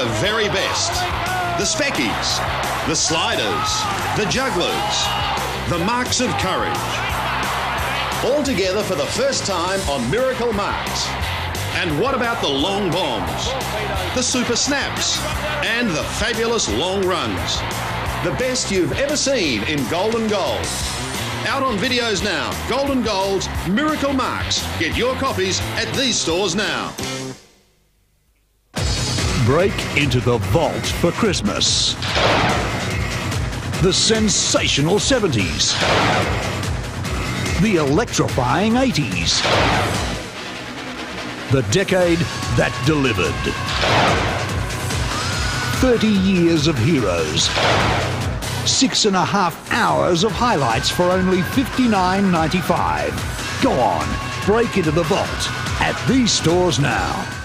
The very best. The Speckies, the Sliders, the Jugglers, the Marks of Courage. All together for the first time on Miracle Marks. And what about the long bombs, the super snaps, and the fabulous long runs? The best you've ever seen in Golden Gold. Out on videos now. Golden Gold's Miracle Marks. Get your copies at these stores now. Break into the vault for Christmas. The sensational 70s. The electrifying 80s. The decade that delivered. 30 years of heroes. Six and a half hours of highlights for only $59.95. Go on, break into the vault at these stores now.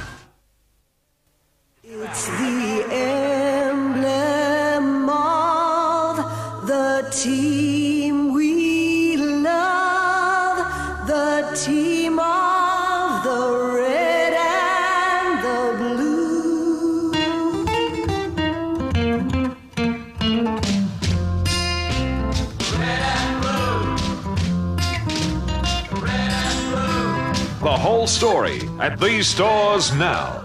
Team we love, the team of the red and the blue. The whole story at these stores now.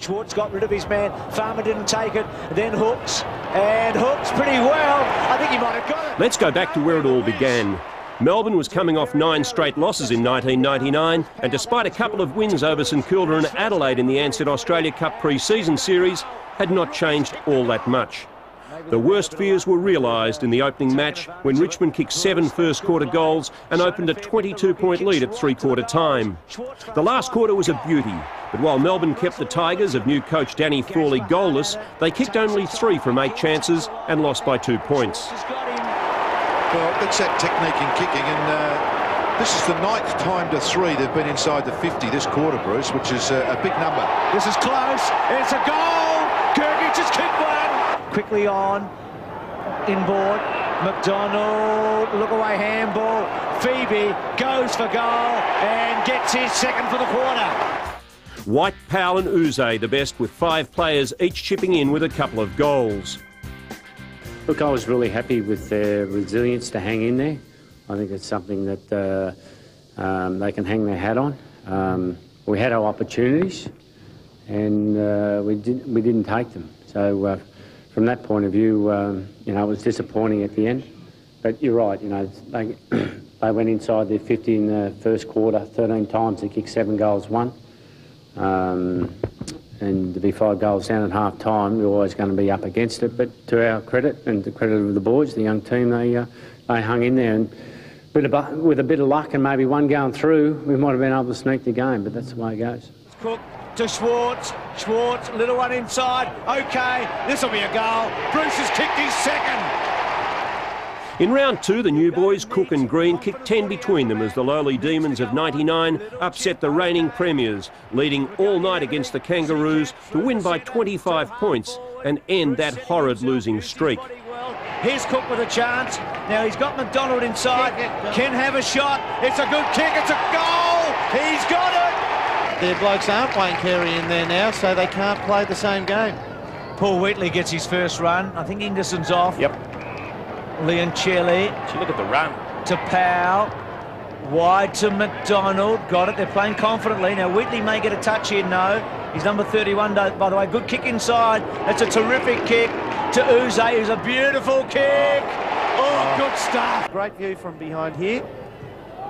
Schwarz got rid of his man. Farmer didn't take it. Then Hooks. And Hooks pretty well. I think he might have got it. Let's go back to where it all began. Melbourne was coming off nine straight losses in 1999, and despite a couple of wins over St Kilda and Adelaide in the Ansett Australia Cup pre-season series, had not changed all that much. The worst fears were realised in the opening match when Richmond kicked seven first quarter goals and opened a 22 point lead at three quarter time. The last quarter was a beauty, but while Melbourne kept the Tigers of new coach Danny Frawley goalless, they kicked only three from eight chances and lost by two points. Well, that's that technique in kicking, and uh, this is the ninth time to three they've been inside the 50 this quarter, Bruce, which is uh, a big number. This is close. It's a goal. Kirky just kicked one. Quickly on. Inboard. McDonald. Look away handball. Febey goes for goal and gets his second for the quarter. White, Powell and Yze the best with five players each chipping in with a couple of goals. Look, I was really happy with their resilience to hang in there. I think it's something that uh, um, they can hang their hat on. Um, we had our opportunities, and uh, we did we didn't take them. So uh, from that point of view, um, you know, it was disappointing at the end. But you're right. You know, they they went inside their 50 in the first quarter, 13 times. They kicked seven goals, one. Um, and to be five goals down at half time, you're always going to be up against it. But to our credit and the credit of the boys, the young team, they uh, they hung in there. And with a, with a bit of luck and maybe one going through, we might have been able to sneak the game. But that's the way it goes. Cook to Schwarz. Schwarz, little one inside. Okay, this will be a goal. Bruce has kicked his second. In round two, the new boys, Cook and Green, kicked 10 between them as the lowly Demons of 99 upset the reigning premiers, leading all night against the Kangaroos to win by 25 points and end that horrid losing streak. Here's Cook with a chance. Now he's got McDonald inside. Can have a shot. It's a good kick. It's a goal. He's got it. Their blokes aren't Wayne Carey in there now, so they can't play the same game. Paul Wheatley gets his first run. I think Ingerson's off. Yep. Leoncelli Look at the run. to Powell. Wide to McDonald. Got it. They're playing confidently. Now, Wheatley may get a touch here. No. He's number 31, by the way. Good kick inside. That's a terrific kick to Yze, who's a beautiful kick. Oh, good stuff. Great view from behind here.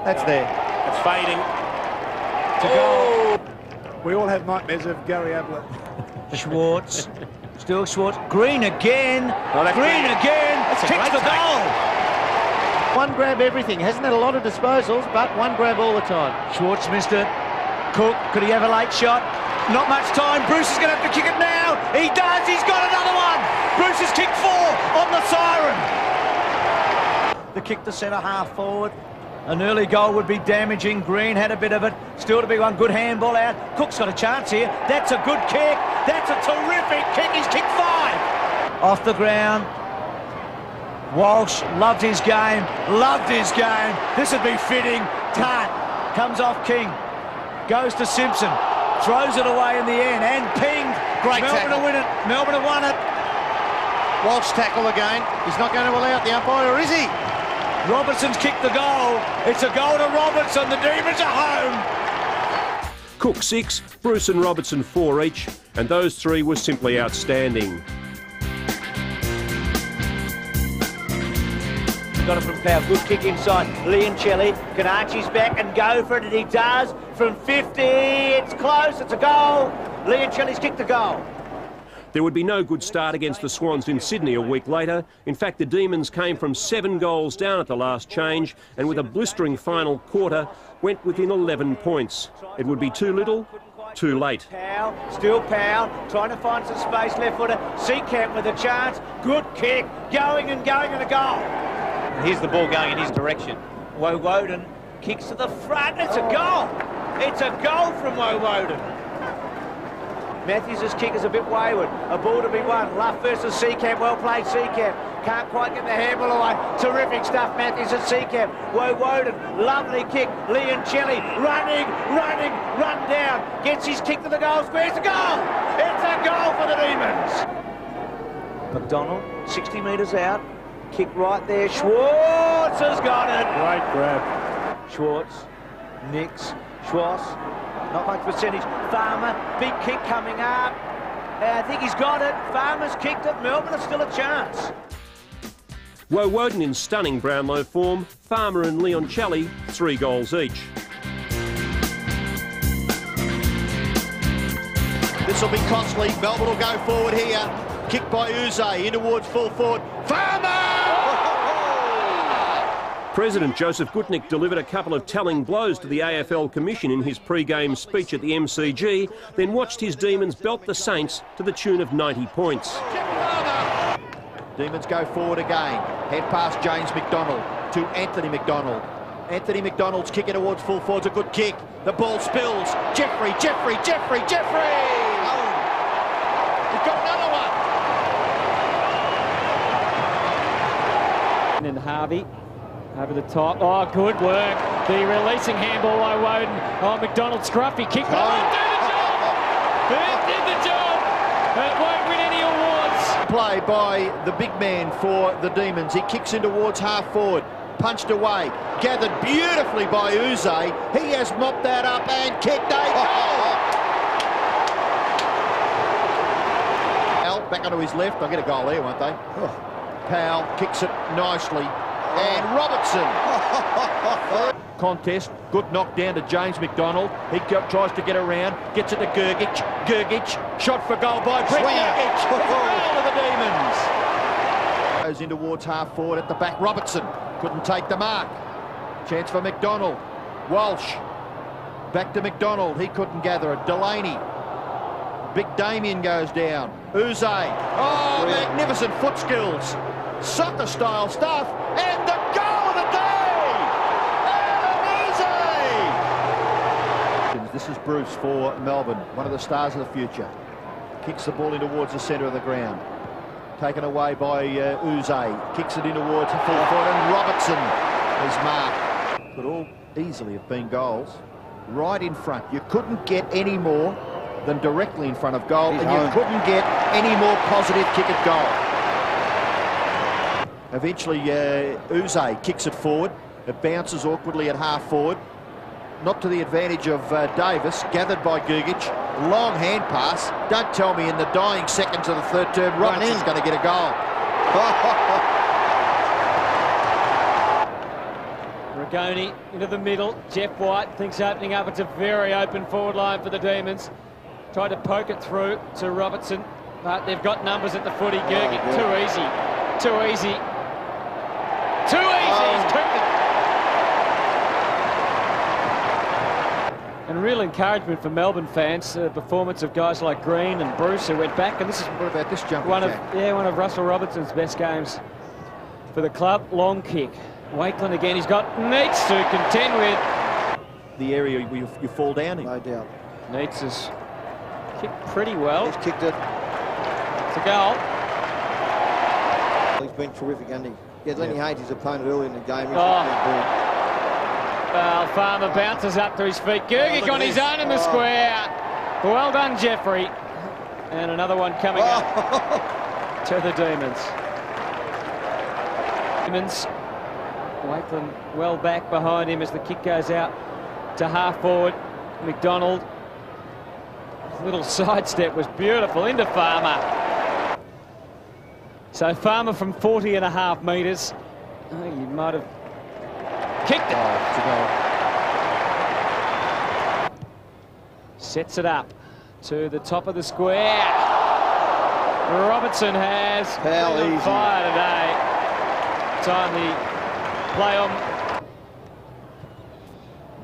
That's there. It's fading. To go. Oh! We all have nightmares of Gary Ablett. Schwarz. Still Schwarz. Green again. Oh, Green great. again. That's a Kicks great the take. goal. One grab everything. Hasn't had a lot of disposals, but one grab all the time. Schwarz missed it. Cook, could he have a late shot? Not much time. Bruce is going to have to kick it now. He does. He's got another one. Bruce has kicked four on the siren. The kick to centre half forward. An early goal would be damaging. Green had a bit of it. Still to be one. Good handball out. Cook's got a chance here. That's a good kick. That's a terrific kick. He's kicked five. Off the ground. Walsh loved his game. Loved his game. This would be fitting. Tart comes off King. Goes to Simpson. Throws it away in the end and pinged. Great Melbourne tackle. to win it. Melbourne have won it. Walsh tackle again. He's not going to allow it the umpire, is he? Robertson's kicked the goal. It's a goal to Robertson. The Demons are home. Cook six, Bruce and Robertson four each, and those three were simply outstanding. Got it from Powell. Good kick inside. Leoncelli can arch his back and go for it, and he does. From 50, it's close. It's a goal. Leoncelli's kicked the goal. There would be no good start against the Swans in Sydney a week later. In fact, the Demons came from seven goals down at the last change and with a blistering final quarter went within 11 points. It would be too little, too late. Powell, still Powell, trying to find some space, left footer. Seacamp with a chance. Good kick, going and going and a goal. Here's the ball going in his direction. Woewodin kicks to the front. It's a goal. It's a goal from Woewodin. Matthews' kick is a bit wayward. A ball to be won. Luff versus Seacamp. Well played, Seacamp. Can't quite get the handball away. Terrific stuff, Matthews and Seacamp. Woewodin, lovely kick. Leoncelli running, running, run down. Gets his kick to the goal square. It's a goal. It's a goal for the Demons. McDonald, 60 metres out. Kick right there. Schwarz has got it. Great grab. Schwarz, Nix, Schwarz, Not much percentage. Farmer, big kick coming up. Uh, I think he's got it. Farmer's kicked it. Melbourne has still a chance. Woewodin in stunning Brownlow form. Farmer and Leoncelli, three goals each. This will be costly. Melbourne will go forward here. Kick by Yze in towards full forward. Farmer! President Joseph Gutnick delivered a couple of telling blows to the AFL Commission in his pre-game speech at the MCG, then watched his Demons belt the Saints to the tune of 90 points. Demons go forward again. Head past James McDonald to Anthony McDonald. Anthony McDonald's kicking towards full forward's a good kick. The ball spills. Jeffrey, Jeffrey, Jeffrey, Jeffrey! Oh. He's got another one. And then Harvey over the top. Oh, good work. The releasing handball by Woewodin. Oh, McDonald scruffy kick. Oh, oh did the job! It did the job! It won't win any awards. Play by the big man for the Demons. He kicks in towards half forward. Punched away. Gathered beautifully by Yze. He has mopped that up and kicked a goal! Al back onto his left. They'll get a goal there, won't they? Oh. Powell kicks it nicely and Robertson. Contest, good knock down to James McDonald. He tries to get around, gets it to Gergic. Gergic, shot for goal by Brett Gergic. Goal of the Demons. Goes in towards half forward at the back. Robertson couldn't take the mark. Chance for McDonald. Walsh. Back to McDonald. He couldn't gather it. Delaney. Big Damien goes down. Yze. Oh, magnificent foot skills soccer style stuff, and the goal of the day! Anamise! This is Bruce for Melbourne, one of the stars of the future. Kicks the ball in towards the centre of the ground. Taken away by uh, Yze. Kicks it in towards the full forward, and Robertson is marked. Could all easily have been goals. Right in front. You couldn't get any more than directly in front of goal, He's and home. you couldn't get any more positive kick at goal. Eventually, uh, Yze kicks it forward. It bounces awkwardly at half forward. Not to the advantage of uh, Davis. Gathered by Gugic. Long hand pass. Don't tell me in the dying seconds of the third term, Robinson's going to get a goal. Rigoni into the middle. Jeff White thinks opening up. It's a very open forward line for the Demons. Tried to poke it through to Robertson, but they've got numbers at the footy. Gergic, oh, too easy. Too easy. Too easy. Oh. And real encouragement for Melbourne fans. The performance of guys like Green and Bruce who went back. And this is what about this jump? One of yeah, one of Russell Robertson's best games for the club. Long kick. Wakelin again. He's got Neitz to contend with. The area you, you fall down in. No doubt. Neitz has kicked pretty well. He's kicked it. It's a goal. He's been terrific, hasn't he? Yeah, Lenny yeah. Hayes, his opponent early in the game. He's oh. Well, Farmer bounces up to his feet. Gergic oh, on his own in the oh. square. Well done, Jeffrey. And another one coming oh. up to the Demons. Demons. Wakelin well back behind him as the kick goes out to half forward. McDonald. Little sidestep was beautiful into Farmer. So Farmer from 40 and a half metres. Oh, you might have kicked it. Oh, Sets it up to the top of the square. Robertson has How easy. fire today. Time the play on.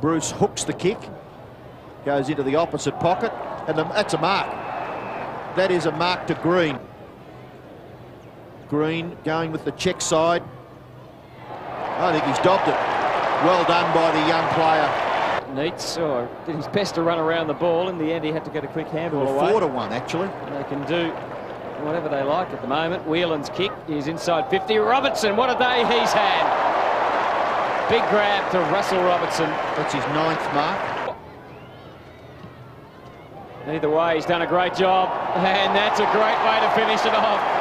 Bruce hooks the kick, goes into the opposite pocket, and that's a mark. That is a mark to Green. Green going with the check side. I think he's dobbed it. Well done by the young player. Neitz oh, did his best to run around the ball. In the end, he had to get a quick handball well, away. Four to one, actually. And they can do whatever they like at the moment. Whelan's kick is inside 50. Robertson, what a day he's had. Big grab to Russell Robertson. That's his ninth mark. Either way, he's done a great job. And that's a great way to finish it off.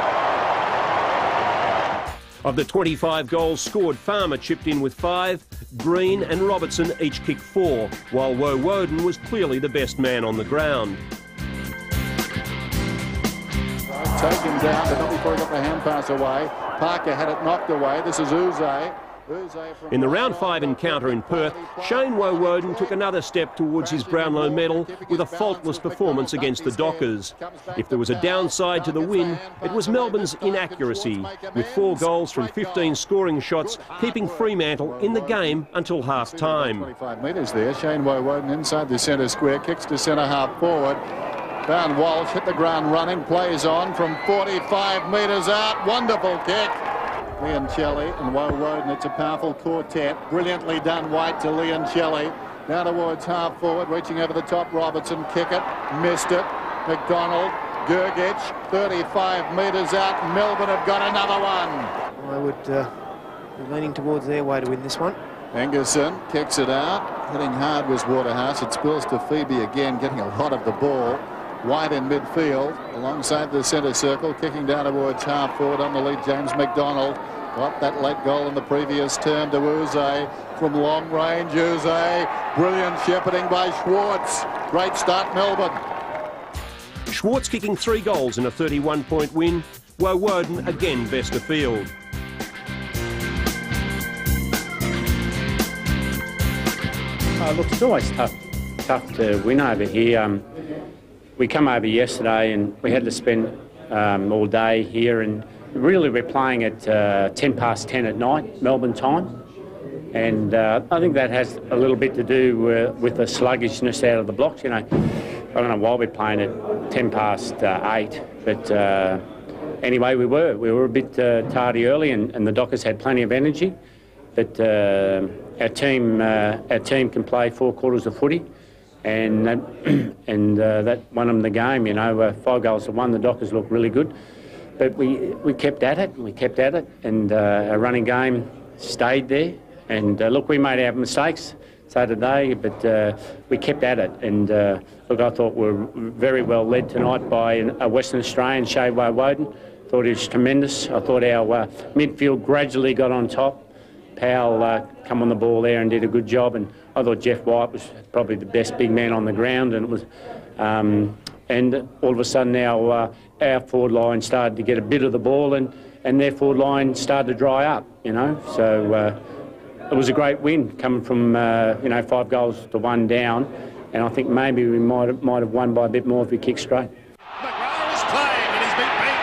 Of the 25 goals scored, Farmer chipped in with five. Green and Robertson each kicked four, while Woewodin was clearly the best man on the ground. Taken down, but not before he got the hand pass away. Parker had it knocked away. This is Yze. In the round five encounter in Perth, Shane Woewodin took another step towards his Brownlow medal with a faultless performance against the Dockers. If there was a downside to the win, it was Melbourne's inaccuracy, with four goals from 15 scoring shots, keeping Fremantle in the game until half time. 25 metres there. Shane Woewodin inside the centre square, kicks to centre half forward. Found Walsh, hit the ground running, plays on from 45 metres out. Wonderful kick. Leoncelli and Woewodin. It's a powerful quartet. Brilliantly done, White to Leoncelli. Now towards half forward, reaching over the top. Robertson, kick it, missed it. McDonald, Gergic, 35 metres out. Melbourne have got another one. I would uh, be leaning towards their way to win this one. Angerson kicks it out. Hitting hard was Waterhouse. It spills to Febey again, getting a lot of the ball. White in midfield, alongside the centre circle, kicking down towards half forward on the lead, James McDonald. Got that late goal in the previous term to Yze from long range. Yze, brilliant shepherding by Schwarz. Great start, Melbourne. Schwarz kicking three goals in a 31-point win. Woewodin again best of field. Oh, look, it's always tough, tough to win over here. Um, we come over yesterday and we had to spend um, all day here and really we're playing at uh, 10 past 10 at night, Melbourne time. And uh, I think that has a little bit to do uh, with the sluggishness out of the blocks. You know, I don't know why we're playing at 10 past uh, 8, but uh, anyway, we were. We were a bit uh, tardy early and, and, the Dockers had plenty of energy. But our team, our team can play four quarters of footy and that, and uh, that won them the game. You know, uh, five goals to one. The Dockers looked really good, but we we kept at it. We kept at it, and uh, our running game stayed there. And uh, look, we made our mistakes. So did they, but uh, we kept at it. And uh, look, I thought we were very well led tonight by a Western Australian, Shane Woewodin. Thought he was tremendous. I thought our midfield gradually got on top. Powell come on the ball there and did a good job. And I thought Jeff White was probably the best big man on the ground. And it was, um, and all of a sudden now uh, our forward line started to get a bit of the ball, and and their forward line started to dry up. You know, so uh, it was a great win coming from uh, you know five goals to one down, and I think maybe we might have, might have won by a bit more if we kicked straight. McGrath is playing and he's been beat.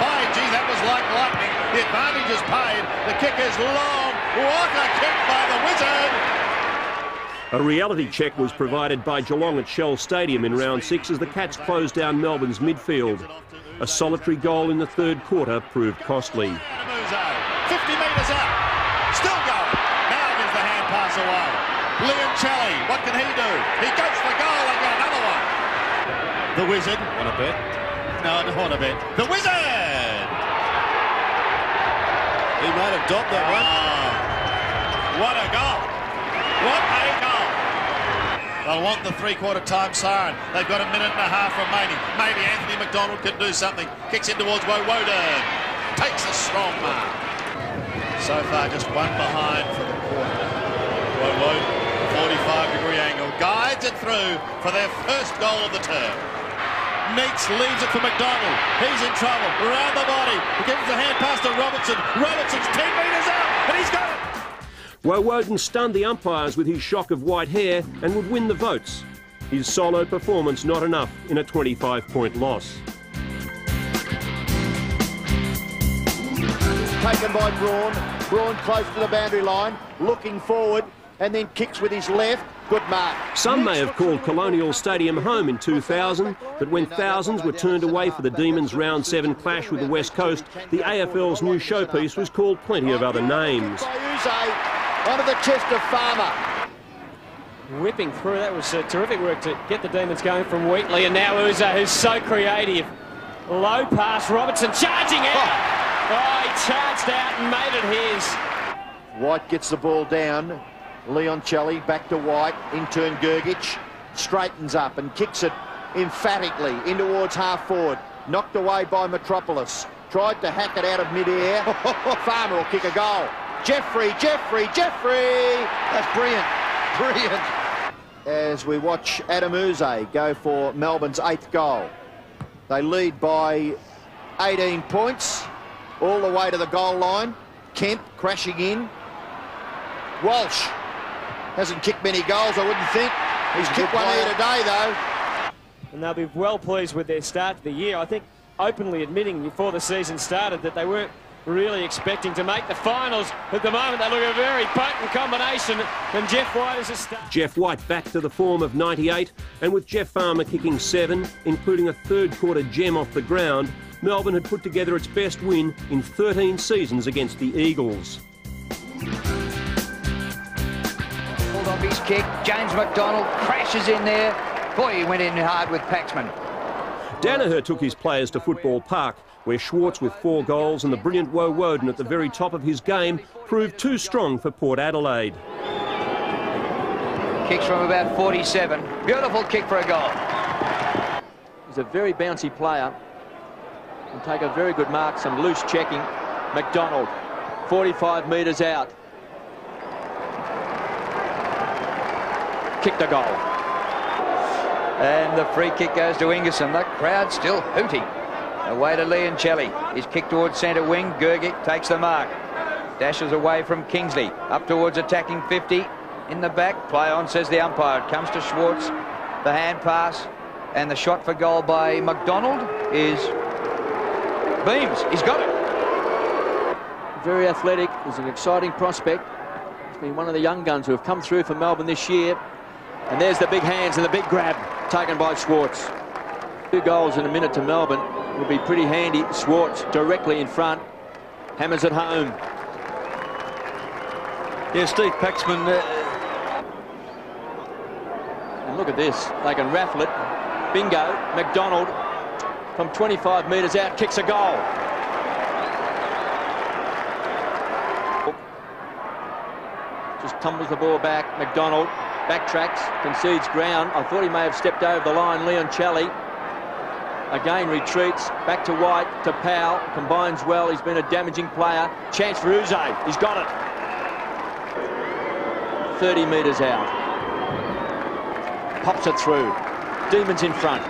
By gee, that was like lightning. The advantage is paid. The kick is long. What a kick by the Wizard! A reality check was provided by Geelong at Shell Stadium in round six as the Cats closed down Melbourne's midfield. A solitary goal in the third quarter proved costly. 50 metres out. Still going. Now gives the hand pass away. Leoncelli, what can he do? He goes for goal. They got another one. The Wizard. Want a bet? No, I don't want a bet. The Wizard! He might have dropped that one. Oh. What a goal. What a goal. They'll want the three-quarter time siren. They've got a minute and a half remaining. Maybe Anthony McDonald can do something. Kicks in towards Woewodin. Takes a strong mark. So far, just one behind for the quarter. Woewodin, 45-degree angle. Guides it through for their first goal of the term. Neitz leaves it for McDonald. He's in trouble. Around the body. He gives the hand pass to Robertson. Robertson's 10 metres out, and he's got it. Woewodin stunned the umpires with his shock of white hair and would win the votes. His solo performance not enough in a 25-point loss. Taken by Braun. Braun close to the boundary line, looking forward, and then kicks with his left. Good mark. Some may have called Colonial Stadium home in 2000, but when thousands were turned away for the Demons round seven clash with the West Coast, the AFL's new showpiece was called plenty of other names onto the chest of Farmer. Whipping through, that was uh, terrific work to get the Demons going from Wheatley, and now Yze, who's so creative. Low pass, Robertson charging out. Oh. oh, he charged out and made it his. White gets the ball down. Leoncelli back to White. In turn, Gergic straightens up and kicks it emphatically in towards half forward. Knocked away by Metropolis. Tried to hack it out of mid-air. Farmer will kick a goal. Jeffrey, Jeffrey, Jeffrey! That's brilliant, brilliant. As we watch Adam Yze go for Melbourne's eighth goal. They lead by 18 points all the way to the goal line. Kemp crashing in. Walsh hasn't kicked many goals, I wouldn't think. He's kicked one here today, though. And they'll be well pleased with their start to the year. I think openly admitting before the season started that they weren't really expecting to make the finals. At the moment, they look a very potent combination, and Jeff White is a star. Jeff White back to the form of 98, and with Jeff Farmer kicking seven, including a third quarter gem off the ground, Melbourne had put together its best win in 13 seasons against the Eagles. Pulled off his kick. James McDonald crashes in there. Boy, he went in hard with Paxman. Daniher took his players to Football Park, where Schwarz with four goals and the brilliant Woewodin at the very top of his game proved too strong for Port Adelaide. Kicks from about 47. Beautiful kick for a goal. He's a very bouncy player. And take a very good mark, some loose checking. McDonald, 45 metres out. Kicked a goal. And the free kick goes to Ingerson. The crowd still hooting. Away to Leoncelli. He's kicked towards centre wing. Gergic takes the mark. Dashes away from Kingsley. Up towards attacking 50. In the back. Play on, says the umpire. It comes to Schwarz. The hand pass. And the shot for goal by McDonald is Beams. He's got it. Very athletic. He's an exciting prospect. He's been one of the young guns who have come through for Melbourne this year. And there's the big hands and the big grab taken by Schwarz. Two goals in a minute to Melbourne will be pretty handy. Schwarz directly in front. Hammers at home. Yeah, Steve Paxman. Uh... And look at this. They can raffle it. Bingo. McDonald from 25 metres out kicks a goal. Just tumbles the ball back. McDonald backtracks, concedes ground. I thought he may have stepped over the line. Leon Leoncelli again retreats back to White, to Powell, combines well. He's been a damaging player. Chance for Yze, He's got it. 30 metres out. Pops it through. Demons in front.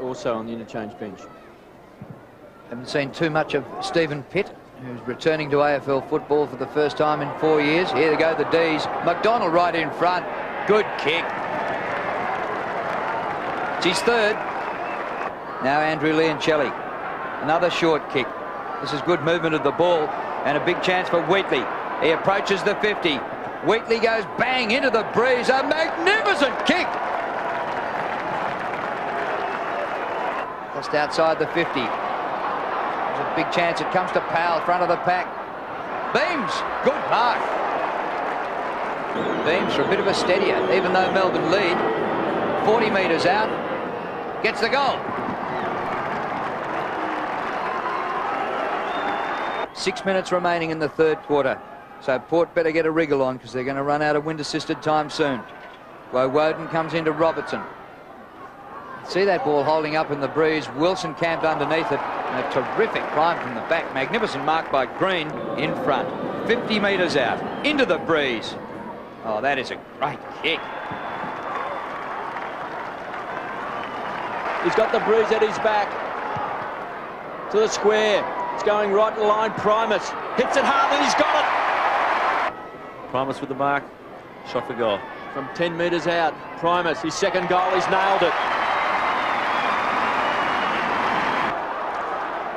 Also on the interchange bench. Haven't seen too much of Stephen Pitt, who's returning to AFL football for the first time in four years. Here they go, the D's. McDonald right in front. Good kick. She's third. Now Andrew Leoncelli. Another short kick. This is good movement of the ball and a big chance for Wheatley. He approaches the 50. Wheatley goes bang into the breeze. A magnificent kick. Just outside the 50. There's a big chance it comes to Powell, front of the pack. Beams, good mark. Beams for a bit of a steadier, even though Melbourne lead. 40 metres out, gets the goal. Six minutes remaining in the third quarter. So Port better get a wriggle on because they're going to run out of wind-assisted time soon. Well Woewodin comes into Robertson. See that ball holding up in the breeze. Wilson camped underneath it. And a terrific climb from the back. Magnificent mark by Green in front. 50 metres out. Into the breeze. Oh, that is a great kick. He's got the bruise at his back. To the square. It's going right in the line. Primus hits it hard and he's got it. Primus with the mark. Shot for goal. From 10 metres out. Primus, his second goal, he's nailed it.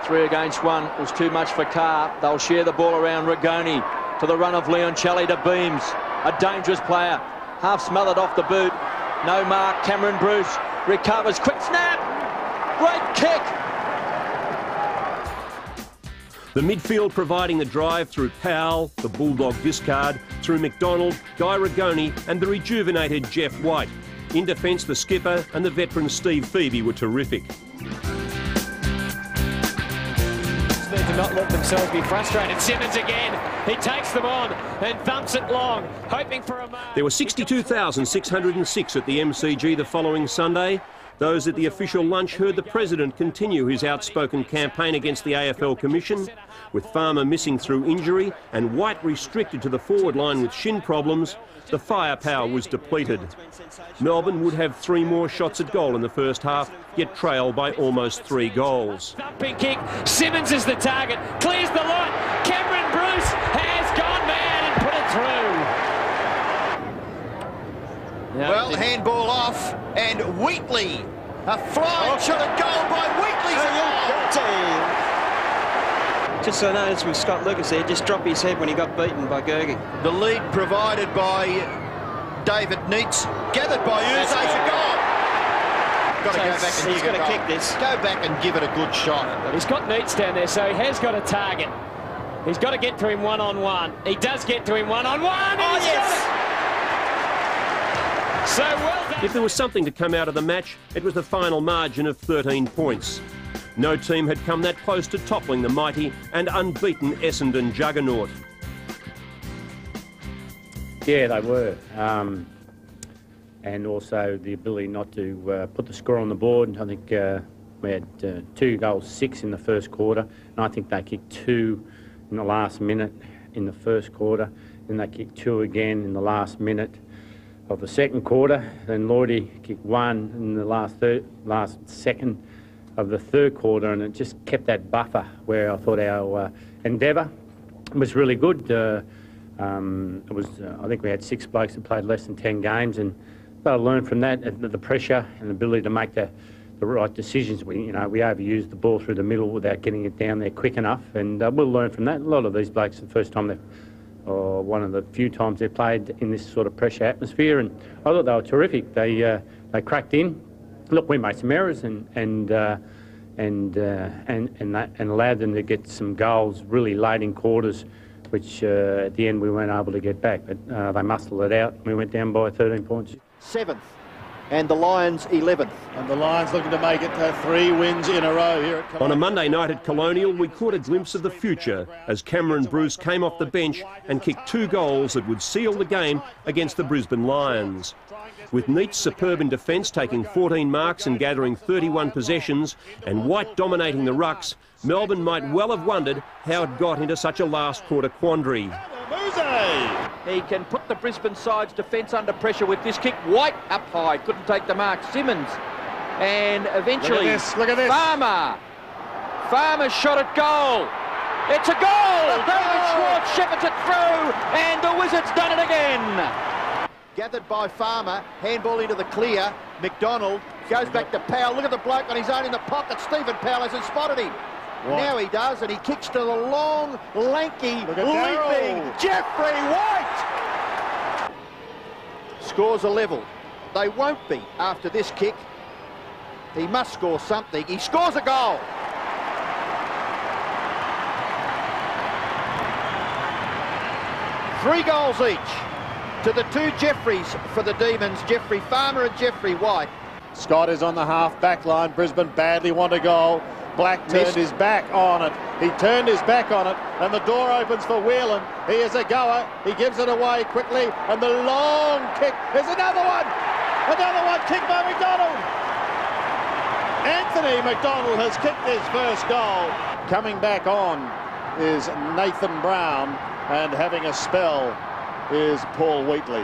Three against one was too much for Carr. They'll share the ball around Rigoni to the run of Leoncelli to Beams. A dangerous player. Half smothered off the boot. No mark. Cameron Bruce recovers. Quick snap. Great kick. The midfield providing the drive through Powell, the Bulldog discard, through McDonald, Guy Rigoni and the rejuvenated Jeff White. In defence, the skipper and the veteran Steve Febey were terrific. Not let themselves be frustrated. Simmons again. He takes them on and thumps it long, hoping for a mark. There were 62,606 at the MCG the following Sunday. Those at the official lunch heard the President continue his outspoken campaign against the AFL Commission. With Farmer missing through injury and White restricted to the forward line with shin problems, the firepower was depleted. Melbourne would have three more shots at goal in the first half, yet trail by almost three goals. Thumping kick. Simmons is the target. Clears the line. Cameron Bruce has gone mad and put it through. Well, handball off, and Wheatley, a flying Oh. shot at goal by Wheatley's Just so notice with Scott Lucas there, just drop his head when he got beaten by Gergie. The lead provided by David Neitz, gathered by Yze, That's a good. goal. Got to So go back and he's give it gotta a kick this. Go back and give it a good shot. He's got Neitz down there, so he has got a target. He's got to get to him one-on-one. He does get to him one-on-one. Oh, and he's got it. So well done. If there was something to come out of the match, it was the final margin of 13 points. No team had come that close to toppling the mighty and unbeaten Essendon juggernaut. Yeah, they were. Um, and also the ability not to uh, put the score on the board. I think uh, we had uh, two goals, six in the first quarter, and I think they kicked two in the last minute in the first quarter, and they kicked two again in the last minute of the second quarter. Then Lloydie kicked one in the last third, last second of the third quarter, and it just kept that buffer where I thought our uh, endeavour was really good. Uh, um, it was, uh, I think we had six blokes that played less than 10 games, and they'll learn from that, the pressure and the ability to make the, the right decisions. We, you know, we overused the ball through the middle without getting it down there quick enough, and uh, we'll learn from that. A lot of these blokes, the first time they've, or one of the few times they've played in this sort of pressure atmosphere, and I thought they were terrific. They, uh, they cracked in. Look, we made some errors, and, and uh, and uh, and and, that, and allowed them to get some goals really late in quarters, which uh, at the end we weren't able to get back. But uh, they muscled it out. We went down by 13 points. Seventh, and the Lions 11th. And the Lions looking to make it to three wins in a row here at On a Monday night at Colonial, we caught a glimpse of the future as Cameron Bruce came off the bench and kicked two goals that would seal the game against the Brisbane Lions. With Neat's superb in defence taking 14 marks and gathering 31 possessions, and White dominating the rucks, Melbourne might well have wondered how it got into such a last quarter quandary. He can put the Brisbane side's defence under pressure with this kick. White up high, couldn't take the mark. Simmons. And eventually, Look at this, look at this. Farmer. Farmer shot at goal. It's a goal! David Schwarz shepherds it through, and the Wizards done it again. Gathered by Farmer, handball into the clear. McDonald goes back to Powell. Look at the bloke on his own in the pocket. Stephen Powell hasn't spotted him. Now he does, and he kicks to the long, lanky, leaping. Jeffrey White. Scores a level. They won't be after this kick. He must score something. He scores a goal. Three goals each to the two Jeffreys for the Demons, Jeffrey Farmer and Jeffrey White. Scott is on the half back line. Brisbane badly want a goal. Black turned Missed. his back on it. He turned his back on it, and the door opens for Whelan. He is a goer. He gives it away quickly, and the long kick. There's another one. Another one kicked by McDonald. Anthony McDonald has kicked his first goal. Coming back on is Nathan Brown, and having a spell is Paul Wheatley.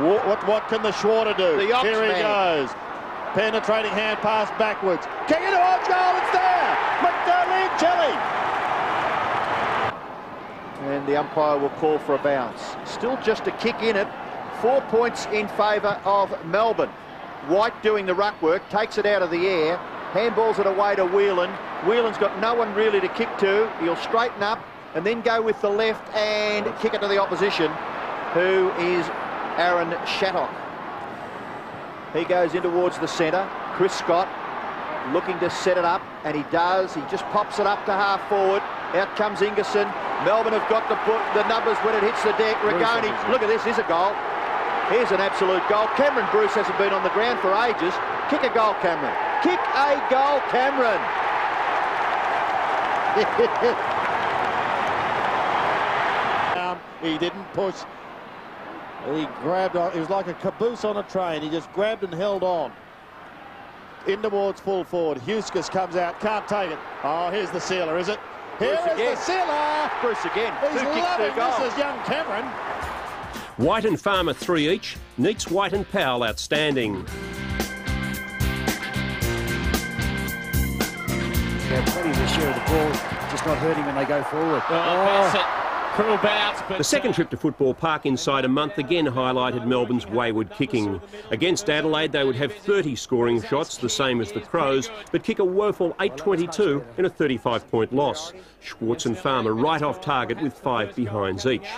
What, what, what can the Schwarter do? The Here he man. goes. Penetrating hand pass backwards. Kick it towards goal. It's there. McDonald Jelly. And the umpire will call for a bounce. Still just a kick in it. Four points in favour of Melbourne. White doing the ruck work, takes it out of the air, handballs it away to Whelan. Whelan's got no one really to kick to. He'll straighten up and then go with the left and kick it to the opposition, who is Aaron Shattock. He goes in towards the centre. Chris Scott looking to set it up, and he does. He just pops it up to half forward. Out comes Ingerson. Melbourne have got the, the numbers when it hits the deck. Rigoni, look at this, here's a goal. Here's an absolute goal. Cameron Bruce hasn't been on the ground for ages. Kick a goal, Cameron. Kick a goal, Cameron. down. Um, he didn't push. He grabbed on. It was like a caboose on a train. He just grabbed and held on. in towards full forward. Huskis comes out, can't take it. Oh, here's the sealer, is it? Here Bruce is again. the sealer. Bruce again. He's Two kicks, two loving goals. this is young Cameron. White and Farmer three each. Neitz, White and Powell outstanding. They have plenty of their share of the ball, just not hurting when they go forward. Oh, Bassett. Cruel bounce, but The second uh, trip to Football Park inside a month again highlighted Melbourne's wayward kicking. Against Adelaide, they would have 30 scoring shots, the same as the Crows, but kick a woeful 8-22 in a 35-point loss. Schwarz and Farmer right off target with five behinds each.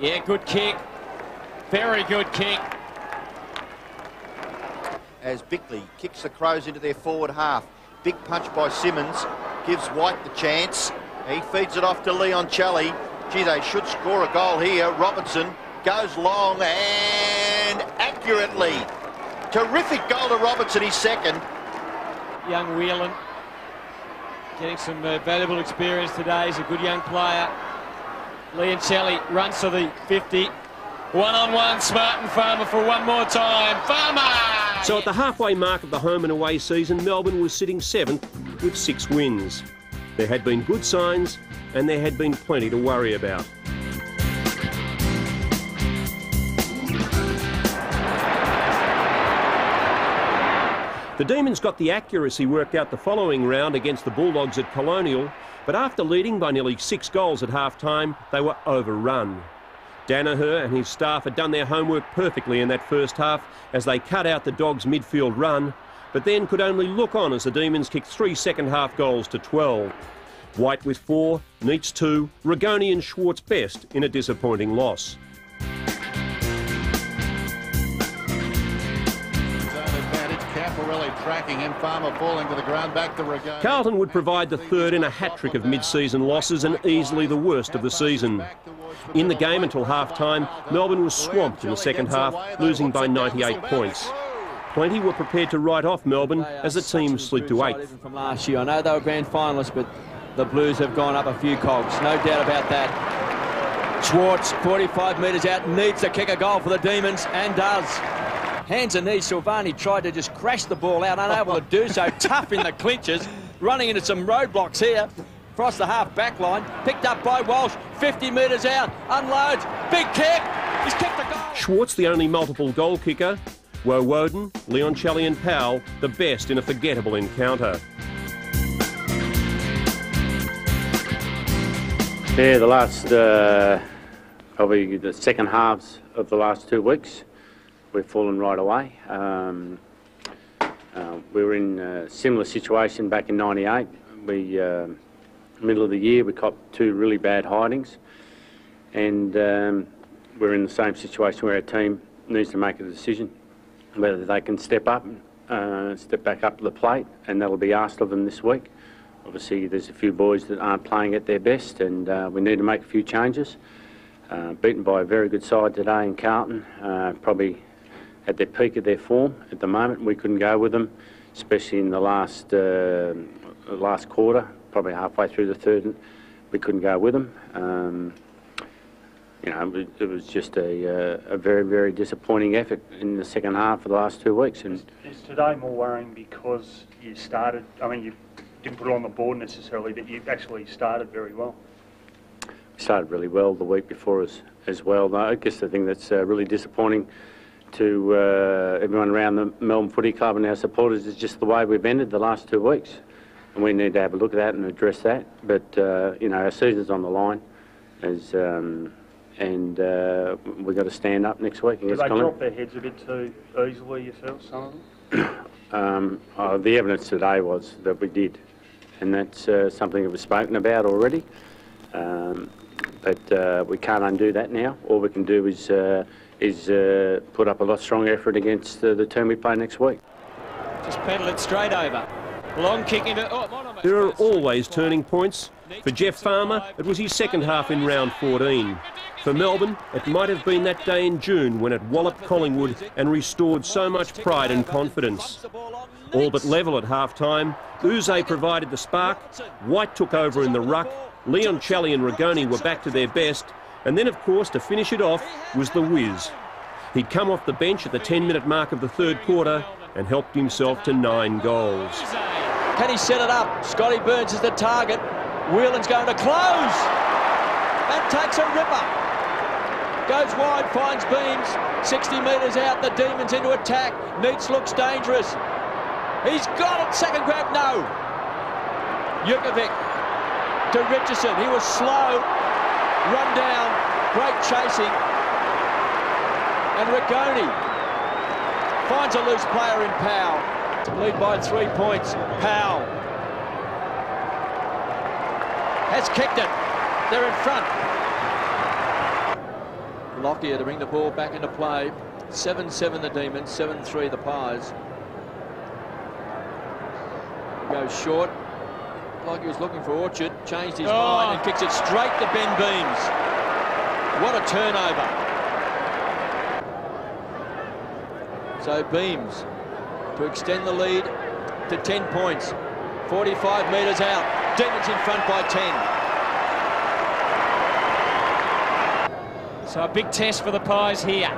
yeah, good kick. Very good kick. as Bickley kicks the Crows into their forward half. Big punch by Simmons gives White the chance. He feeds it off to Leoncelli. Gee, they should score a goal here. Robertson goes long and accurately. Terrific goal to Robertson, his second. Young Whelan getting some uh, valuable experience today. He's a good young player. Leoncelli runs to the 50. One-on-one, Smart and Farmer for one more time. Farmer! So at the halfway mark of the home and away season, Melbourne was sitting seventh with six wins. There had been good signs and there had been plenty to worry about. The Demons got the accuracy worked out the following round against the Bulldogs at Colonial, but after leading by nearly six goals at half time, they were overrun. Daniher and his staff had done their homework perfectly in that first half as they cut out the Dogs' midfield run, but then could only look on as the Demons kicked three second half goals to 12. White with four, Neitz two, Rigoni and Schwarz best in a disappointing loss. Zone advantage. Camporeale tracking him. Farmer falling to the ground. Back to. Carlton would provide the third in a hat-trick of mid-season losses and easily the worst of the season. In the game until half-time, Melbourne was swamped in the second half, losing by 98 points. Plenty were prepared to write off Melbourne as the team slid to eighth. from last year. I know they were grand finalists, but the Blues have gone up a few cogs. No doubt about that. Schwarz, 45 metres out, needs to kick a goal for the Demons, and does. Hands and knees, Silvagni tried to just crash the ball out, unable to do so. Tough in the clinches, running into some roadblocks here. Across the half back line, picked up by Walsh, 50 metres out, unloads, big kick, he's kicked a goal. Schwarz, the only multiple goal kicker. Woewodin, Leoncelli and Powell, the best in a forgettable encounter. Yeah, the last, uh, probably the second halves of the last two weeks, we've fallen right away. Um, uh, we were in a similar situation back in 98. We, uh, middle of the year, we copped two really bad hidings. And um, we're in the same situation where our team needs to make a decision whether they can step up, uh, step back up the plate, and that'll be asked of them this week. Obviously, there's a few boys that aren't playing at their best, and uh, we need to make a few changes. Uh, beaten by a very good side today in Carlton, uh, probably at their peak of their form at the moment. We couldn't go with them, especially in the last uh, last quarter, probably halfway through the third. We couldn't go with them. Um, you know, it was, just a, uh, a very, very disappointing effort in the second half of the last two weeks. And Is today more worrying because you started, I mean, you didn't put it on the board necessarily, but you actually started very well? we started really well the week before as, as well. I guess the thing that's uh, really disappointing to uh, everyone around the Melbourne Footy Club and our supporters is just the way we've ended the last two weeks. And we need to have a look at that and address that. But, uh, you know, our season's on the line. As, um, and uh, we've got to stand up next week Did they Collingwood. drop their heads a bit too easily, you feel, some of them? Um, uh, the evidence today was that we did, and that's uh, something that was spoken about already. Um, but uh, we can't undo that now. All we can do is uh, is uh, put up a lot stronger effort against uh, the team we play next week. Just pedal it straight over. Long kick into... Oh, There are always turning points. For Jeff Farmer, it was his second half in round 14. For Melbourne, it might have been that day in June when it walloped Collingwood and restored so much pride and confidence. All but level at half-time, Yze provided the spark, White took over in the ruck, Leoncelli and Rigoni were back to their best, and then, of course, to finish it off was the whiz. He'd come off the bench at the 10-minute mark of the third quarter and helped himself to nine goals. Can he set it up? Scotty Burns is the target. Whelan's going to close and takes a ripper. Goes wide, finds Beams. 60 metres out, the Demons into attack. Neitz looks dangerous. He's got it. Second grab, no. Jukovic to Richardson. He was slow. Run down. Great chasing. And Rigoni finds a loose player in Powell. Lead by three points. Powell has kicked it. They're in front. Lockyer to bring the ball back into play. 7-7 the Demons, 7-3 the Pies. Goes short. Like he was looking for Orchard. Changed his Oh. mind and kicks it straight to Ben Beams. What a turnover. So Beams to extend the lead to 10 points. 45 metres out. Demons in front by 10. So a big test for the Pies here.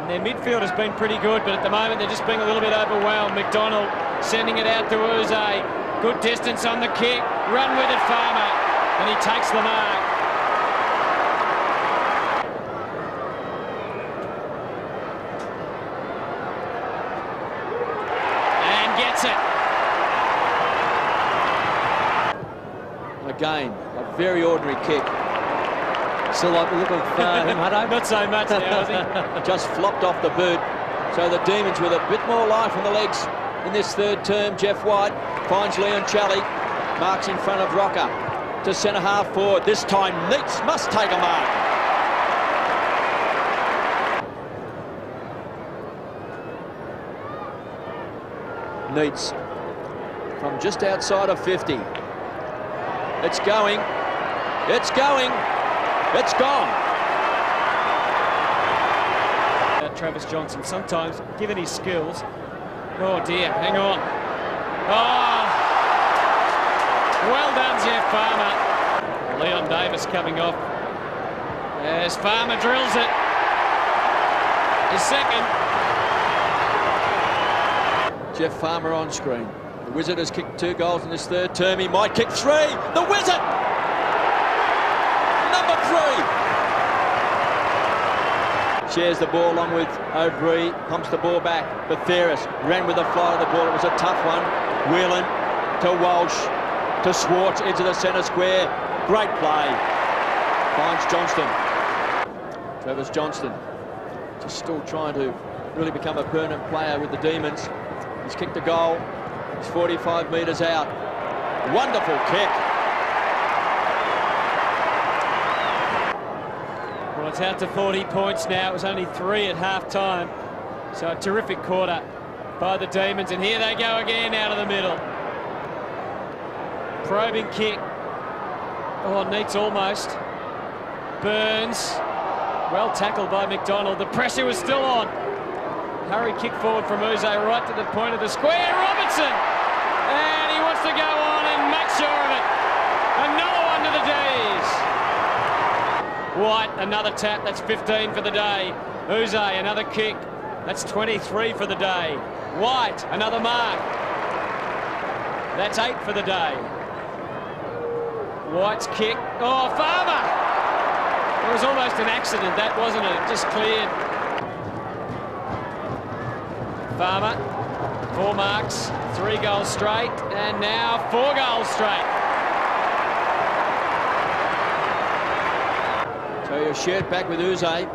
And their midfield has been pretty good, but at the moment they're just being a little bit overwhelmed. McDonald sending it out to Yze. Good distance on the kick. Run with it, Farmer. And he takes the mark. And gets it. Again, a very ordinary kick. Still like the look of uh, him, Hutto? Not so much now, is he? Just flopped off the boot. So the Demons with a bit more life in the legs in this third term. Jeff White finds Leoncelli. Marks in front of Rocker to centre half forward. This time Neitz must take a mark. Neitz from just outside of 50. It's going. It's going. It's gone. Uh, Travis Johnstone, sometimes, given his skills, oh dear, hang on. Oh, well done, Jeff Farmer. Leon Davis coming off. As Farmer drills it. His second. Jeff Farmer on screen. The Wizard has kicked two goals in this third term. He might kick three. The Wizard! Shares the ball along with O'Brien. Pumps the ball back. Betheras ran with the fly of the ball. It was a tough one. Whelan to Walsh. To Schwarz into the centre square. Great play. Finds Johnstone. Travis Johnstone just still trying to really become a permanent player with the Demons. He's kicked a goal. He's 45 metres out. Wonderful kick. Out to 40 points now. It was only three at half time. So a terrific quarter by the Demons. And here they go again out of the middle. Probing kick. Oh, Neitz almost. Burns. Well tackled by McDonald. The pressure was still on. Hurry kick forward from Yze right to the point of the square. Robertson! And he wants to go on and make sure of it. Another one to the D's. White, another tap. That's 15 for the day. Yze, another kick. That's 23 for the day. White, another mark. That's eight for the day. White's kick. Oh, Farmer! It was almost an accident, that wasn't it? It just cleared. Farmer, four marks, three goals straight, and now four goals straight. You're shared back with Yze.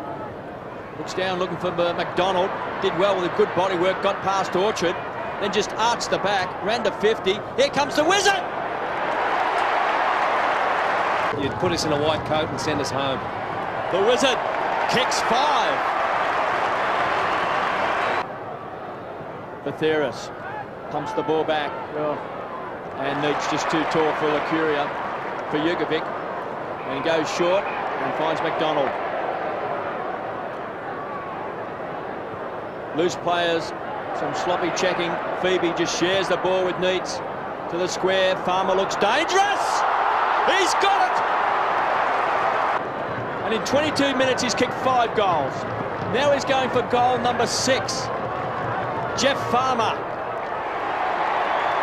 Looks down looking for McDonald. Did well with a good body work. Got past Orchard. Then just arched the back. Ran to 50. Here comes the Wizard. You'd put us in a white coat and send us home. The Wizard kicks five. Betheras pumps the ball back. And Neitz just too tall for Licuria, for Jukovic. And goes short and finds McDonald. Loose players, some sloppy checking. Febey just shares the ball with Neitz to the square. Farmer looks dangerous. He's got it. And in 22 minutes, he's kicked five goals. Now he's going for goal number six. Jeff Farmer.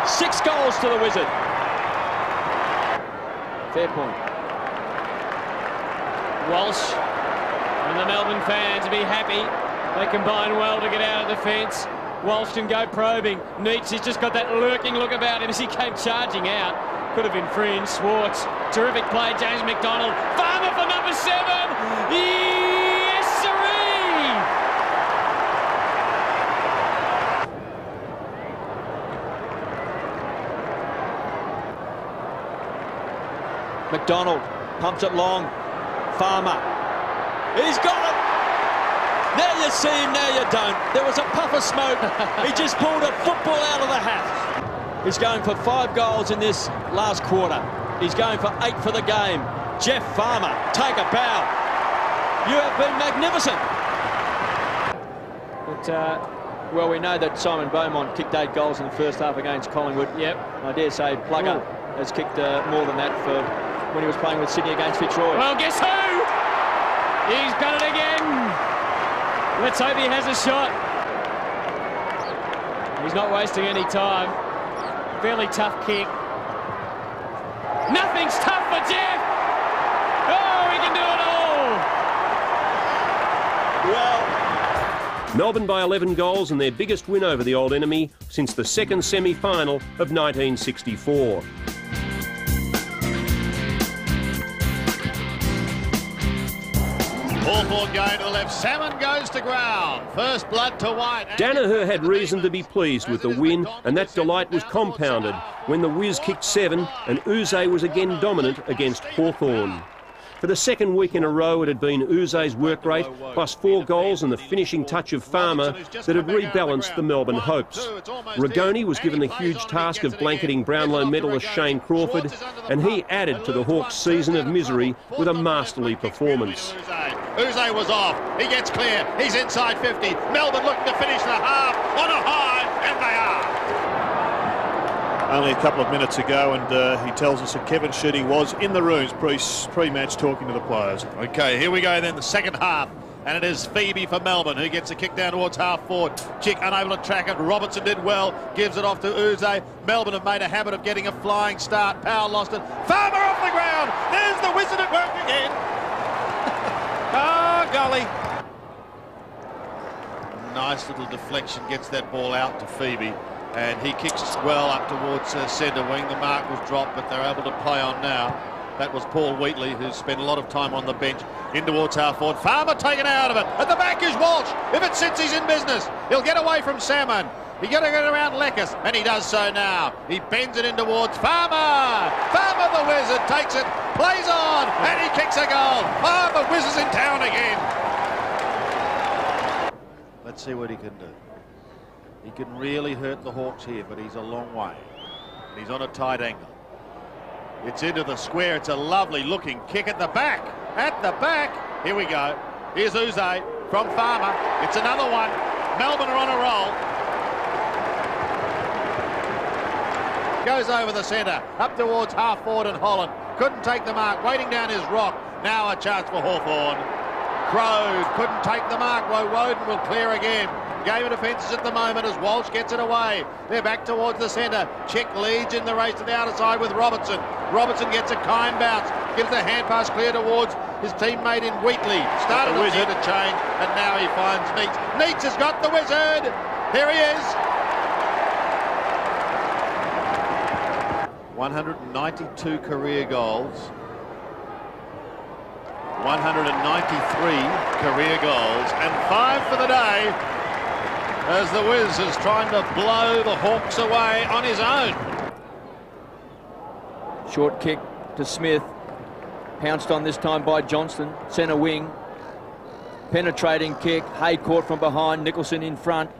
Six goals to the Wizard. Fair point. Walsh and the Melbourne fans be happy. They combine well to get out of the fence. Walsh can go probing. Neitz has just got that lurking look about him as he came charging out. Could have infringed. Schwarz. Terrific play. James McDonald. Farmer for number seven. Yes, sirree! McDonald pumps it long. Farmer. He's got it. Now you see him, now you don't. There was a puff of smoke. he just pulled a football out of the hat. He's going for five goals in this last quarter. He's going for eight for the game. Jeff Farmer, take a bow. You have been magnificent. But, uh, well, we know that Simon Beaumont kicked eight goals in the first half against Collingwood. Yep. I dare say Plugger Ooh. has kicked uh, more than that for when he was playing with Sydney against Fitzroy. Well, guess who? He's got it again. Let's hope he has a shot. He's not wasting any time. Fairly tough kick. Nothing's tough for Jeff. Oh, he can do it all. Well, Melbourne by 11 goals and their biggest win over the old enemy since the second semi-final of 1964. Going to the left. Salmon goes to ground. First blood to White. Daniher had reason to be pleased with the win, and that delight was compounded when the Wiz kicked seven and Yze was again dominant against Hawthorn. For the second week in a row, it had been Yze's work rate, plus four goals and the finishing touch of Farmer that had rebalanced the Melbourne hopes. Rigoni was given the huge task of blanketing Brownlow medalist Shane Crawford, and he added to the Hawks' season of misery with a masterly performance. Yze was off. He gets clear. He's inside 50. Melbourne looking to finish the half on a high, and they are. Only a couple of minutes ago, and uh, he tells us that Kevin Sheedy was in the rooms pre- pre-match talking to the players. Okay, here we go then, the second half. And it is Febey for Melbourne who gets a kick down towards half forward. Chick unable to track it. Robertson did well. Gives it off to Yze. Melbourne have made a habit of getting a flying start. Powell lost it. Farmer off the ground. There's the wizard at work again. oh, golly. Nice little deflection. Gets that ball out to Febey. And he kicks well up towards uh, centre wing. The mark was dropped, but they're able to play on now. That was Paul Wheatley, who spent a lot of time on the bench. In towards half forward. Farmer taken out of it. At the back is Walsh. If it sits, he's in business. He'll get away from Salmon. He's got to get around Lekkas, and he does so now. He bends it in towards Farmer. Farmer, the wizard, takes it, plays on, and he kicks a goal. Farmer whizzes in town again. Let's see what he can do. He can really hurt the Hawks here, but he's a long way. And he's on a tight angle. It's into the square. It's a lovely looking kick at the back. At the back. Here we go. Here's Yze from Farmer. It's another one. Melbourne are on a roll. Goes over the centre. Up towards half forward and Holland. Couldn't take the mark. Waiting down his rock. Now a chance for Hawthorn. Crows couldn't take the mark. Woewodin will clear again. Game of defences at the moment as Walsh gets it away. They're back towards the centre. Chick leads in the race to the outer side with Robertson. Robertson gets a kind bounce. Gives the hand pass clear towards his teammate in Wheatley. Started The Wizard. to change and now he finds Neitz. Neitz has got the wizard. Here he is. 192 career goals. 193 career goals and five for the day as the Wiz is trying to blow the Hawks away on his own. Short kick to Smith. Pounced on this time by Johnston. Centre wing. Penetrating kick. Hay caught from behind. Nicholson in front.